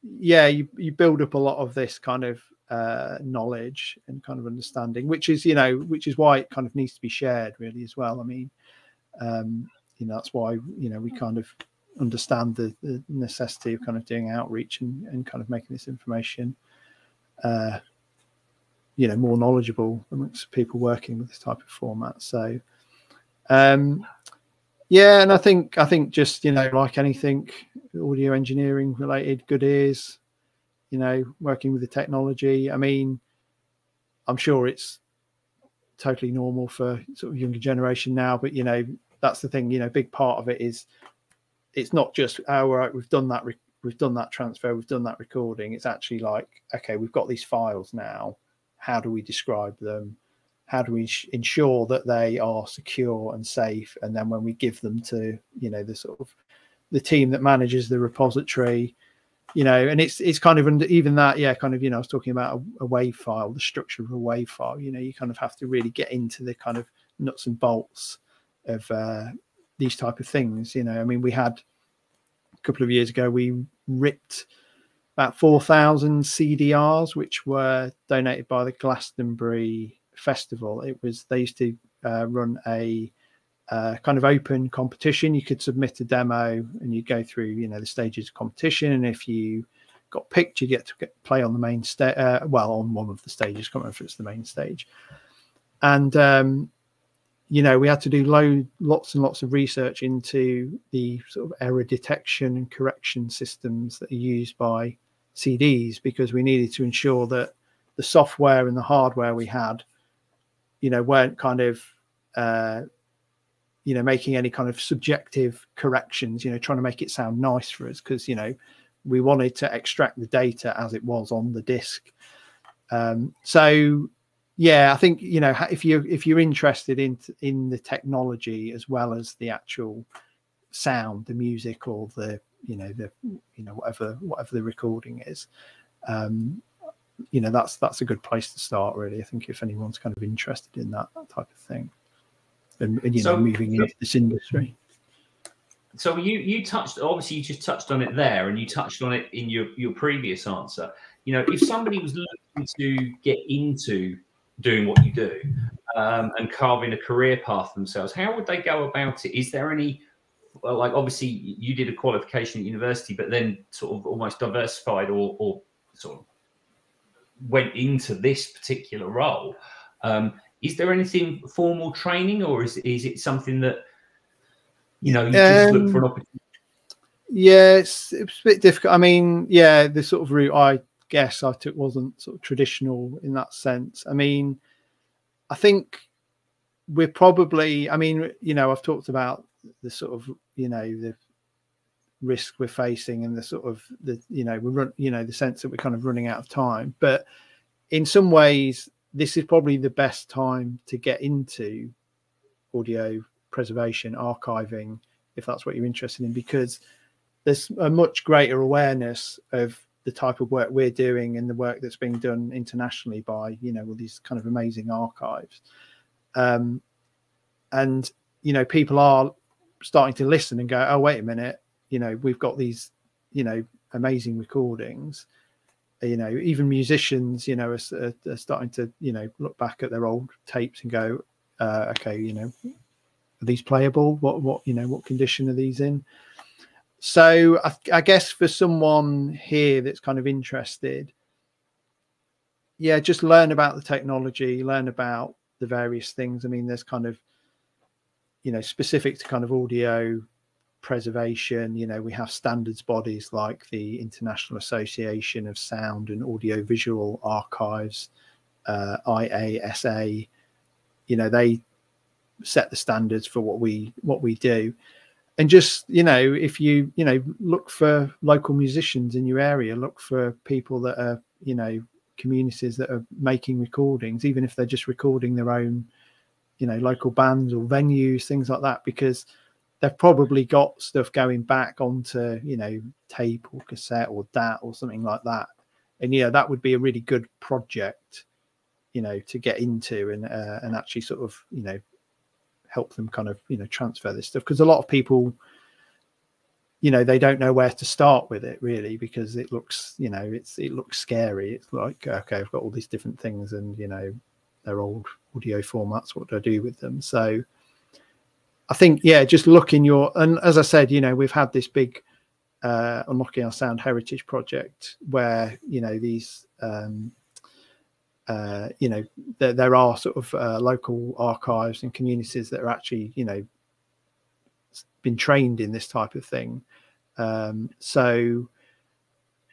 yeah you, you build up a lot of this kind of uh, knowledge and kind of understanding which is you know which is why it kind of needs to be shared really as well. I mean um you know that's why you know we kind of understand the, the necessity of kind of doing outreach and, and kind of making this information uh you know more knowledgeable amongst people working with this type of format. So um yeah and i think i think just you know like anything audio engineering related good ears you know working with the technology. I mean i'm sure it's totally normal for sort of younger generation now but you know that's the thing you know big part of it is it's not just oh right we've done that we've done that transfer we've done that recording. It's actually like okay we've got these files now. How do we describe them? How do we ensure that they are secure and safe? And then when we give them to you know the sort of the team that manages the repository you know and it's it's kind of even that yeah kind of you know i was talking about a, a wave file the structure of a wave file you know you kind of have to really get into the kind of nuts and bolts of uh, these type of things you know i mean we had a couple of years ago we ripped about 4,000 CDRs, which were donated by the Glastonbury Festival. It was they used to uh, run a uh, kind of open competition. You could submit a demo and you go through, you know, the stages of competition. And if you got picked, you get to get, play on the main stage. Uh, well, on one of the stages. I can't remember if it's the main stage. And um, you know, we had to do load, lots and lots of research into the sort of error detection and correction systems that are used by CDs because we needed to ensure that the software and the hardware we had, you know, weren't kind of, uh, you know, making any kind of subjective corrections, you know, trying to make it sound nice for us because, you know, we wanted to extract the data as it was on the disk. Um, so, yeah, I think you know if you if you're interested in in the technology as well as the actual sound, the music, or the you know the you know whatever whatever the recording is um you know that's that's a good place to start really. I think if anyone's kind of interested in that, that type of thing and, and you so, know moving into this industry. So you you touched obviously you just touched on it there and you touched on it in your your previous answer. You know if somebody was looking to get into doing what you do um, and carving a career path themselves how would they go about it is there any well, like obviously you did a qualification at university, but then sort of almost diversified or, or sort of went into this particular role. Um, is there anything formal training, or is is it something that you know you just look for an um, opportunity? Yeah, it's, it's a bit difficult. I mean, yeah, the sort of route I guess I took wasn't sort of traditional in that sense. I mean, I think we're probably. I mean, you know, I've talked about the sort of you know the risk we're facing and the sort of the you know we run you know the sense that we're kind of running out of time but in some ways this is probably the best time to get into audio preservation archiving if that's what you're interested in because there's a much greater awareness of the type of work we're doing and the work that's being done internationally by you know all these kind of amazing archives um, and you know people are starting to listen and go, oh, wait a minute, you know, we've got these, you know, amazing recordings. You know, even musicians, you know, are, are starting to, you know, look back at their old tapes and go, uh, okay, you know, are these playable? What, what, you know, what condition are these in? So I, I, guess for someone here that's kind of interested, yeah, just learn about the technology, learn about the various things. I mean, there's kind of, you know, specific to kind of audio preservation. You know, we have standards bodies like the International Association of Sound and Audio Visual Archives, uh, IASA. You know, they set the standards for what we what we do and just you know if you you know look for local musicians in your area look for people that are you know communities that are making recordings even if they're just recording their own you know local bands or venues things like that because they've probably got stuff going back onto you know tape or cassette or dat or something like that. And yeah that would be a really good project you know to get into and uh, and actually sort of you know help them kind of you know transfer this stuff because a lot of people you know they don't know where to start with it really because it looks you know it's it looks scary. It's like okay i've got all these different things and you know they're old audio formats what do i do with them? So i think yeah just look in your and as i said you know we've had this big uh unlocking our sound heritage project where you know these um uh, you know, there, there are sort of uh, local archives and communities that are actually, you know, been trained in this type of thing. Um, so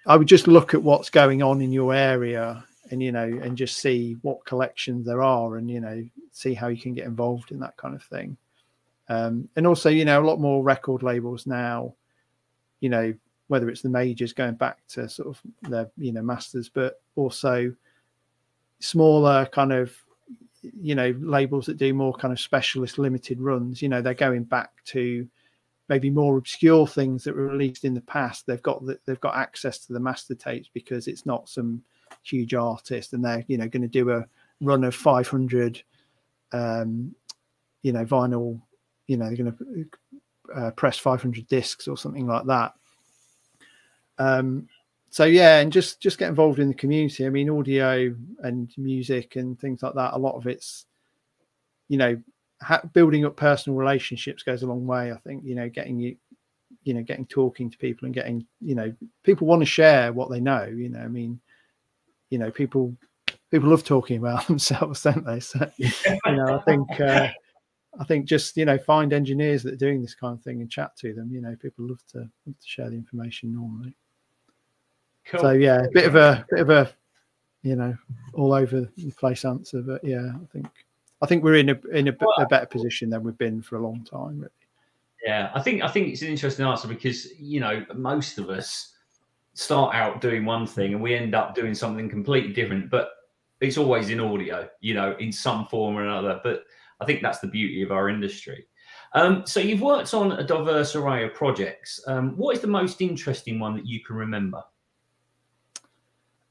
I would just look at what's going on in your area and, you know, and just see what collections there are and, you know, see how you can get involved in that kind of thing. Um, and also, you know, a lot more record labels now, you know, whether it's the majors going back to sort of their, you know, masters, but also, smaller kind of you know labels that do more kind of specialist limited runs you know they're going back to maybe more obscure things that were released in the past. They've got the, they've got access to the master tapes because it's not some huge artist and they're you know going to do a run of 500 um you know vinyl you know they're going to uh, press 500 discs or something like that. Um so yeah, and just just get involved in the community. I mean, audio and music and things like that. A lot of it's, you know, ha- building up personal relationships goes a long way. I think you know, getting you, you know, getting talking to people and getting, you know, people want to share what they know. You know, I mean, you know, people people love talking about themselves, don't they? So you know, I think. Uh, I think just you know find engineers that are doing this kind of thing and chat to them. You know, people love to, love to share the information normally. Cool. So yeah, a bit of a bit of a you know all over the place answer, but yeah, I think I think we're in a in a, well, a better position than we've been for a long time. Really. Yeah, I think I think it's an interesting answer because you know most of us start out doing one thing and we end up doing something completely different, but it's always in audio, you know, in some form or another. But I think that's the beauty of our industry. Um, so you've worked on a diverse array of projects. Um, what is the most interesting one that you can remember?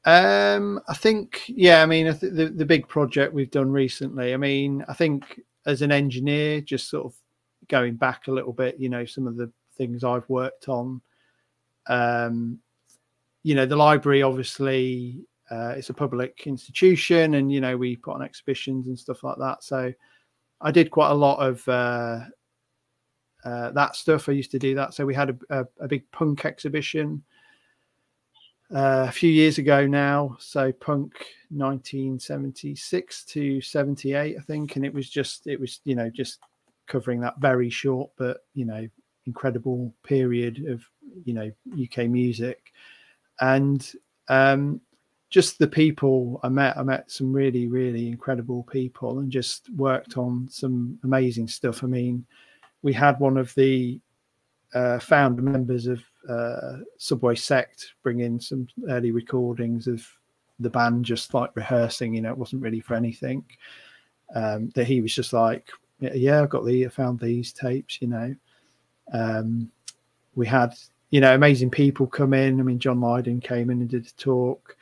Um, I think, yeah, I mean, the, the big project we've done recently, I mean, I think as an engineer, just sort of going back a little bit, you know, some of the things I've worked on, um, you know, the library obviously uh, it's a public institution and, you know, we put on exhibitions and stuff like that. So I did quite a lot of uh, uh, that stuff. I used to do that. So we had a, a, a big punk exhibition uh, a few years ago now. So punk 1976 to 78, I think, and it was just it was you know just covering that very short but you know incredible period of you know UK music, and um, just the people I met. I met some really really incredible people and just worked on some amazing stuff. I mean, we had one of the uh, founder members of uh, Subway Sect bring in some early recordings of the band just like rehearsing. You know, it wasn't really for anything. Um, that he was just like, yeah, I've got the, I found these tapes. You know, um, we had you know amazing people come in. I mean, John Lydon came in and did a talk.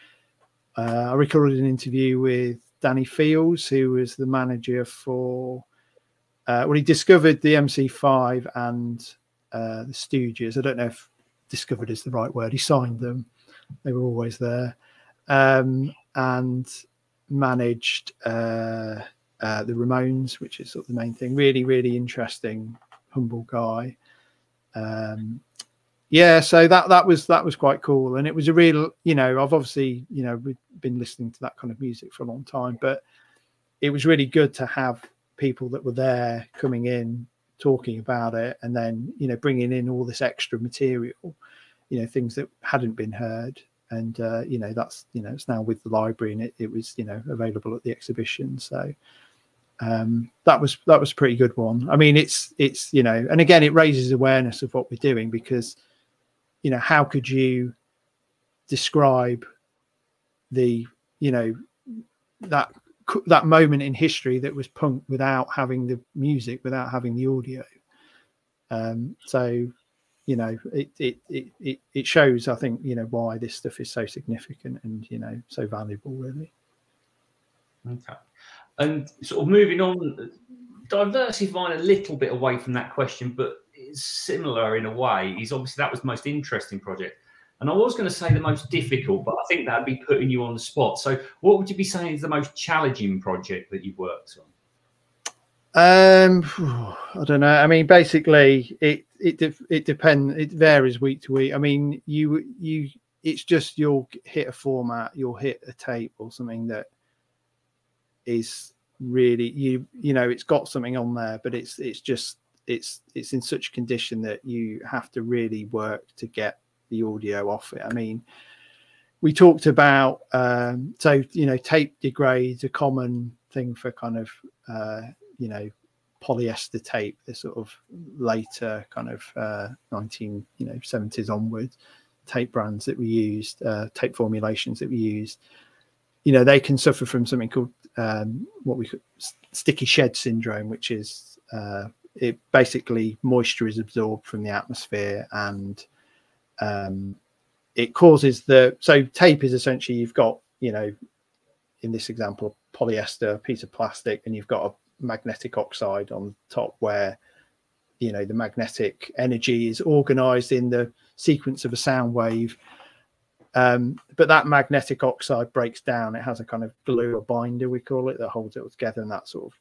Uh, I recorded an interview with Danny Fields, who was the manager for. Uh, well, he discovered the MC5 and uh, the Stooges. I don't know if discovered is the right word. He signed them; they were always there, um, and managed uh, uh, the Ramones, which is sort of the main thing. Really, really interesting, humble guy. Um, yeah, so that that was that was quite cool, and it was a real, you know, I've obviously, you know, we've been listening to that kind of music for a long time, but it was really good to have people that were there coming in talking about it and then you know bringing in all this extra material you know things that hadn't been heard. And uh, you know that's you know it's now with the library and it, it was you know available at the exhibition. So um, that was that was a pretty good one. I mean it's it's you know and again it raises awareness of what we're doing because you know how could you describe the you know that that moment in history that was punk without having the music without having the audio. Um, so you know it, it it it shows i think you know why this stuff is so significant and you know so valuable really. Okay. And sort of moving on diversifying a little bit away from that question but it's similar in a way is obviously that was the most interesting project and i was going to say the most difficult but i think that'd be putting you on the spot so what would you be saying is the most challenging project that you've worked on um, I don't know. I mean, basically, it it it depends. It varies week to week. I mean, you you it's just you'll hit a format, you'll hit a tape or something that is really you you know it's got something on there, but it's it's just it's it's in such condition that you have to really work to get the audio off it. I mean, we talked about um, so you know tape degrades a common thing for kind of uh, you know polyester tape, the sort of later kind of uh, 19 you know 70s onwards tape brands that we used, uh, tape formulations that we used. You know, they can suffer from something called um, what we call sticky shed syndrome, which is uh, it basically moisture is absorbed from the atmosphere and um, it causes the so tape is essentially you've got you know in this example polyester a piece of plastic and you've got a magnetic oxide on top where you know the magnetic energy is organized in the sequence of a sound wave. Um, but that magnetic oxide breaks down. It has a kind of glue or binder we call it that holds it all together and that sort of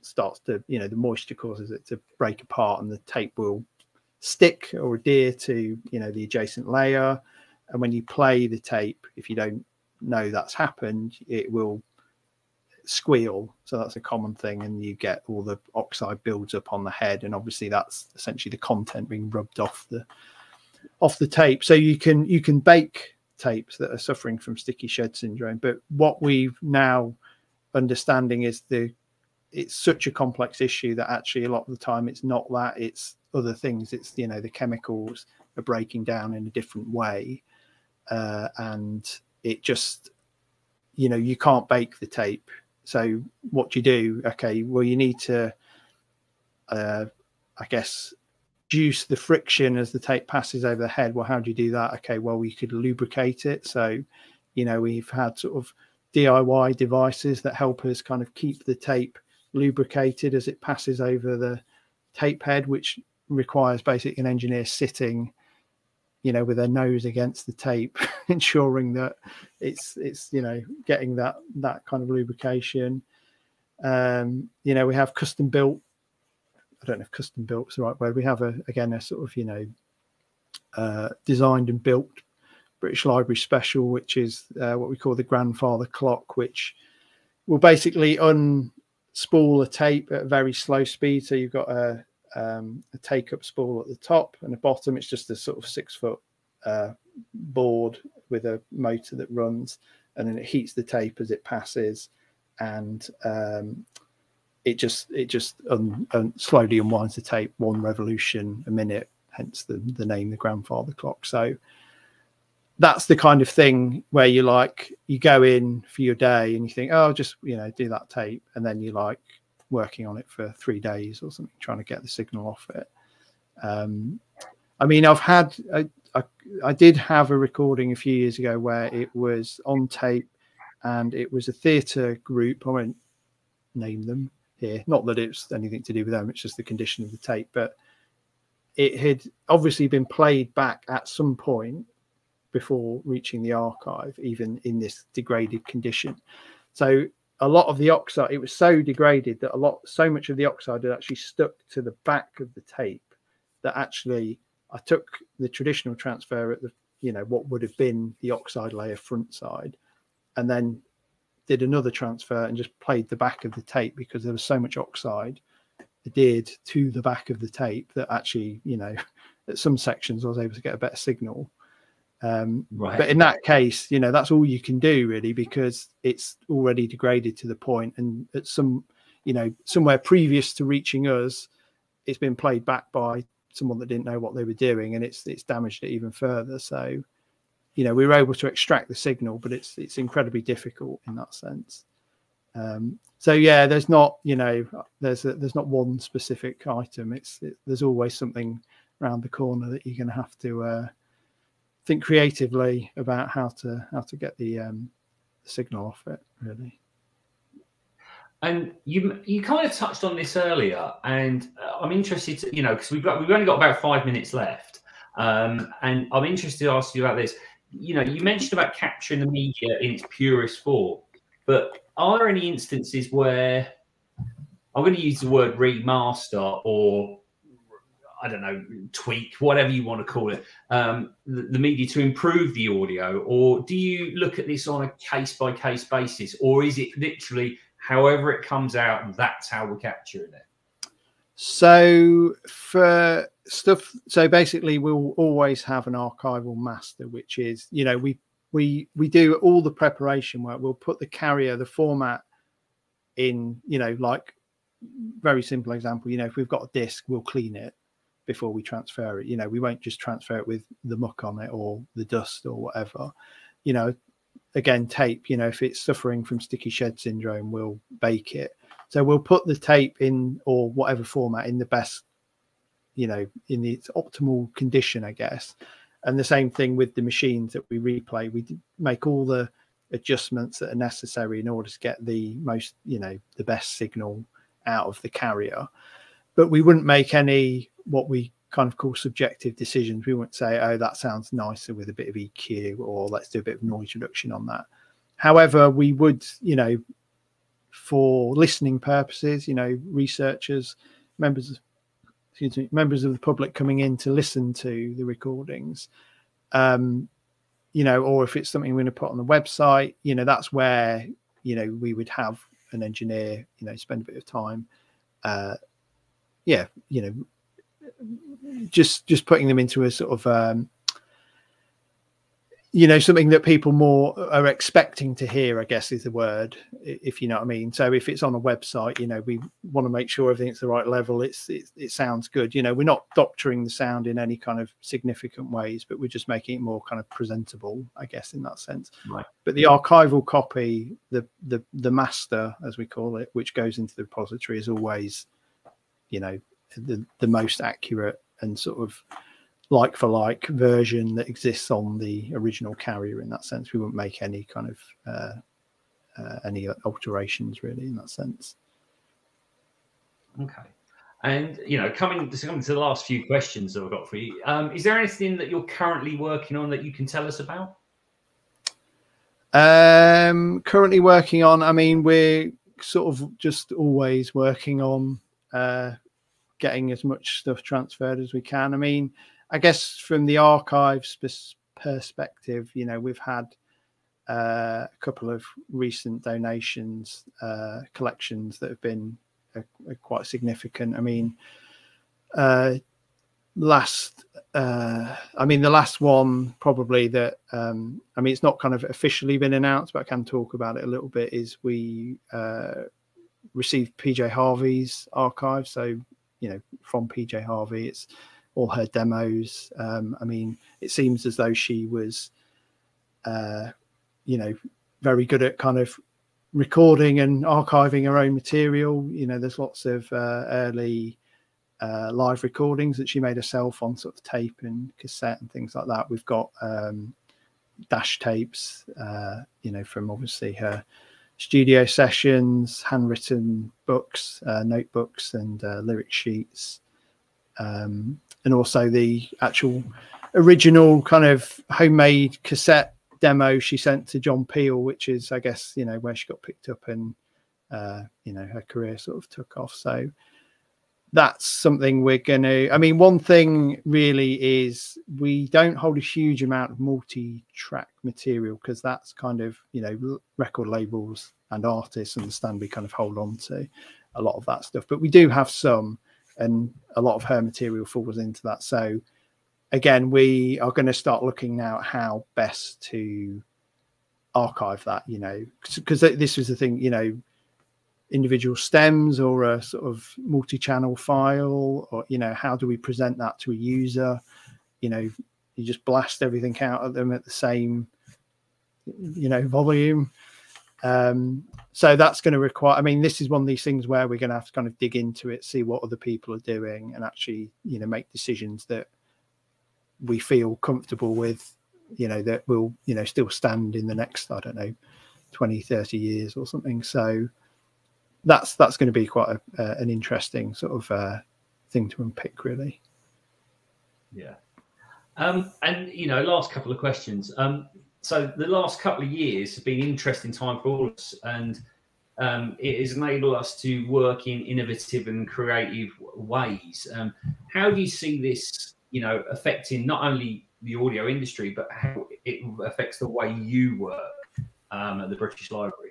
starts to you know the moisture causes it to break apart and the tape will stick or adhere to you know the adjacent layer and when you play the tape if you don't know that's happened it will squeal. So that's a common thing, and you get all the oxide builds up on the head, and obviously that's essentially the content being rubbed off the off the tape. So you can you can bake tapes that are suffering from sticky shed syndrome. But what we've now understanding is the it's such a complex issue that actually a lot of the time it's not that it's other things. It's you know the chemicals are breaking down in a different way, uh, and it just you know you can't bake the tape so what do you do? Okay, well you need to, uh, I guess, reduce the friction as the tape passes over the head. Well, how do you do that? Okay, well we could lubricate it. So, you know, we've had sort of DIY devices that help us kind of keep the tape lubricated as it passes over the tape head, which requires basically an engineer sitting you know with their nose against the tape ensuring that it's it's you know getting that that kind of lubrication. Um you know we have custom built i don't know if custom built is the right word we have a again a sort of you know uh designed and built british library special which is uh, what we call the grandfather clock which will basically unspool a tape at a very slow speed. So you've got a um, a take up spool at the top and the bottom. It's just a sort of six foot uh, board with a motor that runs and then it heats the tape as it passes. And um, it just it just un, un, slowly unwinds the tape one revolution a minute hence the, the name the grandfather clock. So that's the kind of thing where you like you go in for your day and you think oh just you know do that tape and then you like working on it for three days or something, trying to get the signal off it. Um, I mean, I've had, I, I, I, did have a recording a few years ago where it was on tape and it was a theatre group. I won't name them here. Not that it's anything to do with them, it's just the condition of the tape. But it had obviously been played back at some point before reaching the archive, even in this degraded condition. So a lot of the oxide it was so degraded that a lot so much of the oxide had actually stuck to the back of the tape that actually I took the traditional transfer at the you know what would have been the oxide layer front side, and then did another transfer and just played the back of the tape because there was so much oxide adhered to the back of the tape that actually you know at some sections I was able to get a better signal. Um, right. But in that case, you know, that's all you can do really because it's already degraded to the point, and at some, you know, somewhere previous to reaching us, it's been played back by someone that didn't know what they were doing, and it's it's damaged it even further. So, you know, we were able to extract the signal, but it's it's incredibly difficult in that sense. Um, so yeah, there's not, you know, there's a, there's not one specific item. It's it, there's always something around the corner that you're going to have to uh, think creatively about how to how to get the, um, the signal off it really. And you you kind of touched on this earlier, and uh, I'm interested to you know because we've got we've only got about five minutes left, um, and I'm interested to ask you about this. You know, you mentioned about capturing the media in its purest form, but are there any instances where I'm going to use the word remaster or I don't know, tweak, whatever you want to call it, um, the, the, media to improve the audio? Or do you look at this on a case by case basis? Or is it literally however it comes out, that's how we're capturing it? So, for stuff, so basically, we'll always have an archival master, which is, you know, we we we do all the preparation work. We'll put the carrier, the format in, you know, like very simple example, you know, if we've got a disk, we'll clean it before we transfer it. You know, we won't just transfer it with the muck on it or the dust or whatever. You know, again, tape, you know, if it's suffering from sticky shed syndrome, we'll bake it. So we'll put the tape in or whatever format in the best, you know, in its optimal condition, I guess. And the same thing with the machines that we replay. We make all the adjustments that are necessary in order to get the most, you know, the best signal out of the carrier. But we wouldn't make any what we kind of call subjective decisions. We wouldn't say, oh, that sounds nicer with a bit of EQ, or let's do a bit of noise reduction on that. However, we would, you know, for listening purposes, you know, researchers, members, excuse me, members of the public coming in to listen to the recordings, um, you know, or if it's something we're going to put on the website, you know, that's where, you know, we would have an engineer, you know, spend a bit of time, uh, yeah, you know, just just putting them into a sort of um, you know something that people more are expecting to hear i guess is the word if you know what i mean. So if it's on a website you know we want to make sure everything's the right level it's it, it, sounds good. You know we're not doctoring the sound in any kind of significant ways but we're just making it more kind of presentable i guess in that sense. Right. But the archival copy the the the master as we call it which goes into the repository is always you know the, the most accurate and sort of like for like version that exists on the original carrier in that sense. We wouldn't make any kind of uh, uh, any alterations really in that sense. Okay. And you know coming to, coming to the last few questions that i've got for you. Um, is there anything that you're currently working on that you can tell us about? Um currently working on i mean we're sort of just always working on uh getting as much stuff transferred as we can. I mean, I guess from the archives perspective, you know, we've had uh, a couple of recent donations, uh, collections that have been uh, quite significant. I mean, uh, last, uh, I mean, the last one probably that, um, I mean, it's not kind of officially been announced, but I can talk about it a little bit. Is we uh, received PJ Harvey's archive, so you know from PJ Harvey. It's all her demos. Um, I mean, it seems as though she was, uh, you know, very good at kind of recording and archiving her own material. You know, there's lots of uh, early uh, live recordings that she made herself on sort of tape and cassette and things like that. We've got um, dash tapes, uh, you know, from obviously her studio sessions, handwritten books, uh, notebooks, and uh, lyric sheets, um, and also the actual original kind of homemade cassette demo she sent to John Peel, which is, I guess, you know, where she got picked up and uh, you know her career sort of took off. So that's something we're going to. I mean, one thing really is we don't hold a huge amount of multi-track material because that's kind of you know record labels and artists understand we kind of hold on to a lot of that stuff. But we do have some, and a lot of her material falls into that. So again, we are going to start looking now at how best to archive that. You know, because this was the thing. You know individual stems or a sort of multi-channel file or you know how do we present that to a user? You know you just blast everything out at them at the same you know volume. Um, so that's going to require i mean this is one of these things where we're going to have to kind of dig into it see what other people are doing and actually you know make decisions that we feel comfortable with you know that will you know still stand in the next i don't know 20 30 years or something. So that's that's going to be quite a, uh, an interesting sort of uh, thing to unpick, really. Yeah, um, and you know, last couple of questions. Um, so the last couple of years have been interesting time for all of us, and um, it has enabled us to work in innovative and creative ways. Um, how do you see this, you know, affecting not only the audio industry, but how it affects the way you work um, at the British Library?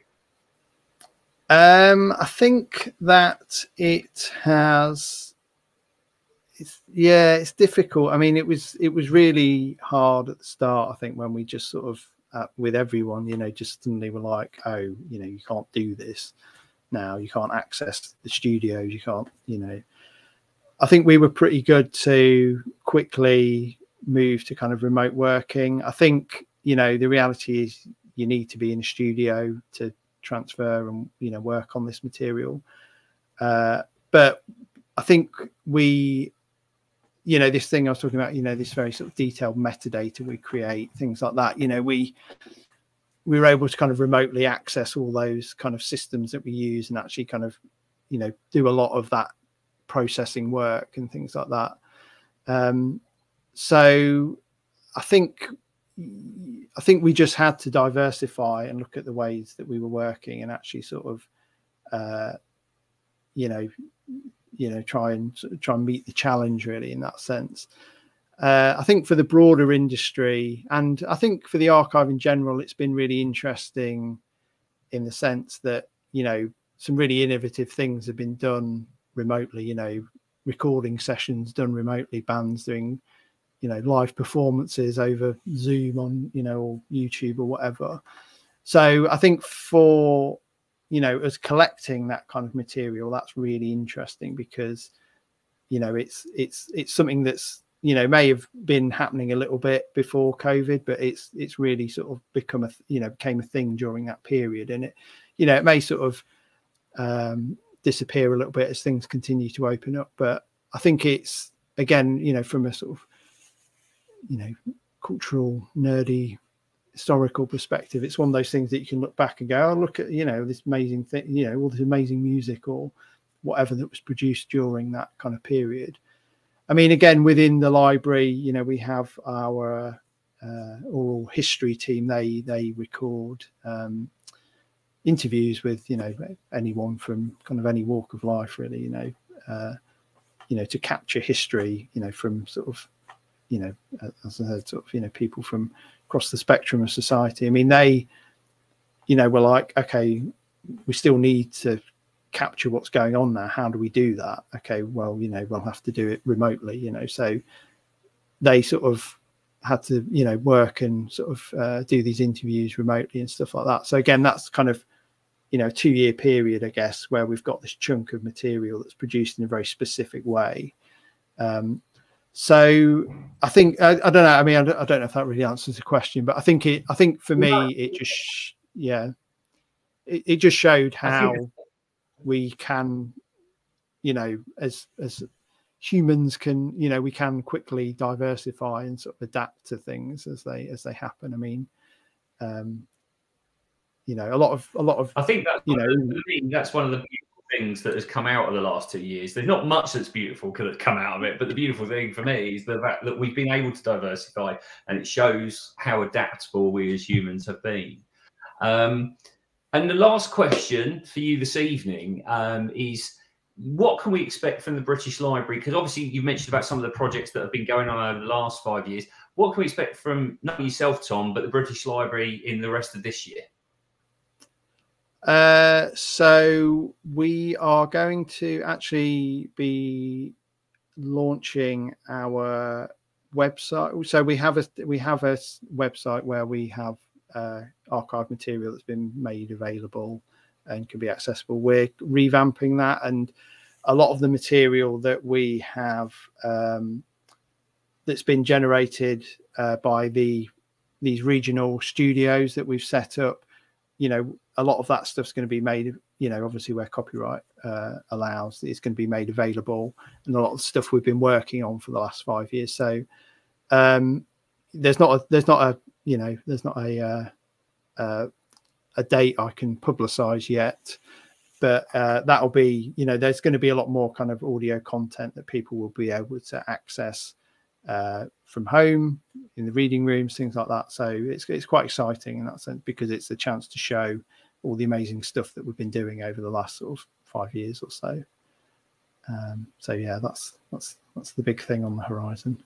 Um, I think that it has. It's yeah, it's difficult. I mean, it was it was really hard at the start. I think when we just sort of uh, with everyone, you know, just suddenly were like, oh, you know, you can't do this now. You can't access the studios. You can't, you know. I think we were pretty good to quickly move to kind of remote working. I think you know the reality is you need to be in a studio to transfer and you know work on this material. Uh, but I think we, you know, this thing I was talking about, you know, this very sort of detailed metadata we create, things like that. You know, we we were able to kind of remotely access all those kind of systems that we use and actually kind of, you know, do a lot of that processing work and things like that. Um, so I think I think we just had to diversify and look at the ways that we were working and actually sort of, uh, you know, you know, try and try and meet the challenge really in that sense. Uh, I think for the broader industry and I think for the archive in general, it's been really interesting in the sense that you know some really innovative things have been done remotely. You know, recording sessions done remotely, bands doing you know live performances over zoom on you know or youtube or whatever. So i think for you know as collecting that kind of material that's really interesting because you know it's it's it's something that's you know may have been happening a little bit before covid but it's it's really sort of become a you know became a thing during that period. And it you know it may sort of um disappear a little bit as things continue to open up. But i think it's again you know from a sort of you know cultural nerdy historical perspective it's one of those things that you can look back and go oh look at you know this amazing thing you know all this amazing music or whatever that was produced during that kind of period. I mean again within the library you know we have our uh, oral history team. They they record um, interviews with you know anyone from kind of any walk of life really you know uh, you know to capture history you know from sort of you know, as I said, sort of, you know, people from across the spectrum of society. I mean, they, you know, were like, okay, we still need to capture what's going on there. How do we do that? Okay, well, you know, we'll have to do it remotely, you know. So they sort of had to, you know, work and sort of uh, do these interviews remotely and stuff like that. So again, that's kind of, you know, two year period, I guess, where we've got this chunk of material that's produced in a very specific way. Um, so I think I, I, don't know. I mean, I don't, I don't, know if that really answers the question, but I think it. I think for me, it just yeah, it, it just showed how we can, you know, as as humans can, you know, we can quickly diversify and sort of adapt to things as they as they happen. I mean, um, you know, a lot of a lot of I think that you know that's one of the things that has come out of the last two years. There's not much that's beautiful that's come out of it, but the beautiful thing for me is the fact that we've been able to diversify, and it shows how adaptable we as humans have been. Um, and the last question for you this evening um, is: what can we expect from the British Library? Because obviously you mentioned about some of the projects that have been going on over the last five years. What can we expect from not yourself, Tom, but the British Library in the rest of this year? Uh, so we are going to actually be launching our website. So we have a we have a website where we have uh, archive material that's been made available and can be accessible. We're revamping that, and a lot of the material that we have um, that's been generated uh, by the these regional studios that we've set up. You know, a lot of that stuff's going to be made. You know, obviously where copyright uh, allows, it's going to be made available, and a lot of stuff we've been working on for the last five years. So um, there's not a there's not a you know there's not a uh, uh, a date I can publicize yet, but uh, that'll be you know there's going to be a lot more kind of audio content that people will be able to access uh, from home in the reading rooms, things like that. So it's it's quite exciting in that sense because it's a chance to show all the amazing stuff that we've been doing over the last sort of five years or so. Um, so yeah, that's that's that's the big thing on the horizon.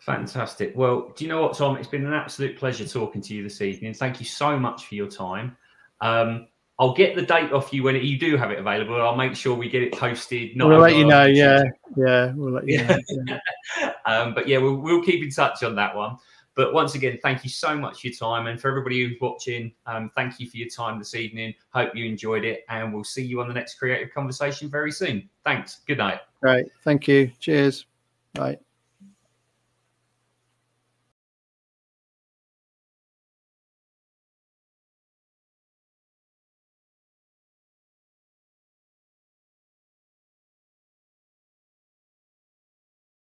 Fantastic. Well, do you know what, Tom? It's been an absolute pleasure talking to you this evening. Thank you so much for your time. Um, I'll get the date off you when you do have it available. I'll make sure we get it posted. we'll let you know. Yeah, yeah, we'll let you know. Yeah. um, but yeah, we'll, we'll keep in touch on that one. But once again, thank you so much for your time. And for everybody who's watching, um, thank you for your time this evening. Hope you enjoyed it. And we'll see you on the next creative conversation very soon. Thanks. Good night. Great. Thank you. Cheers. Bye.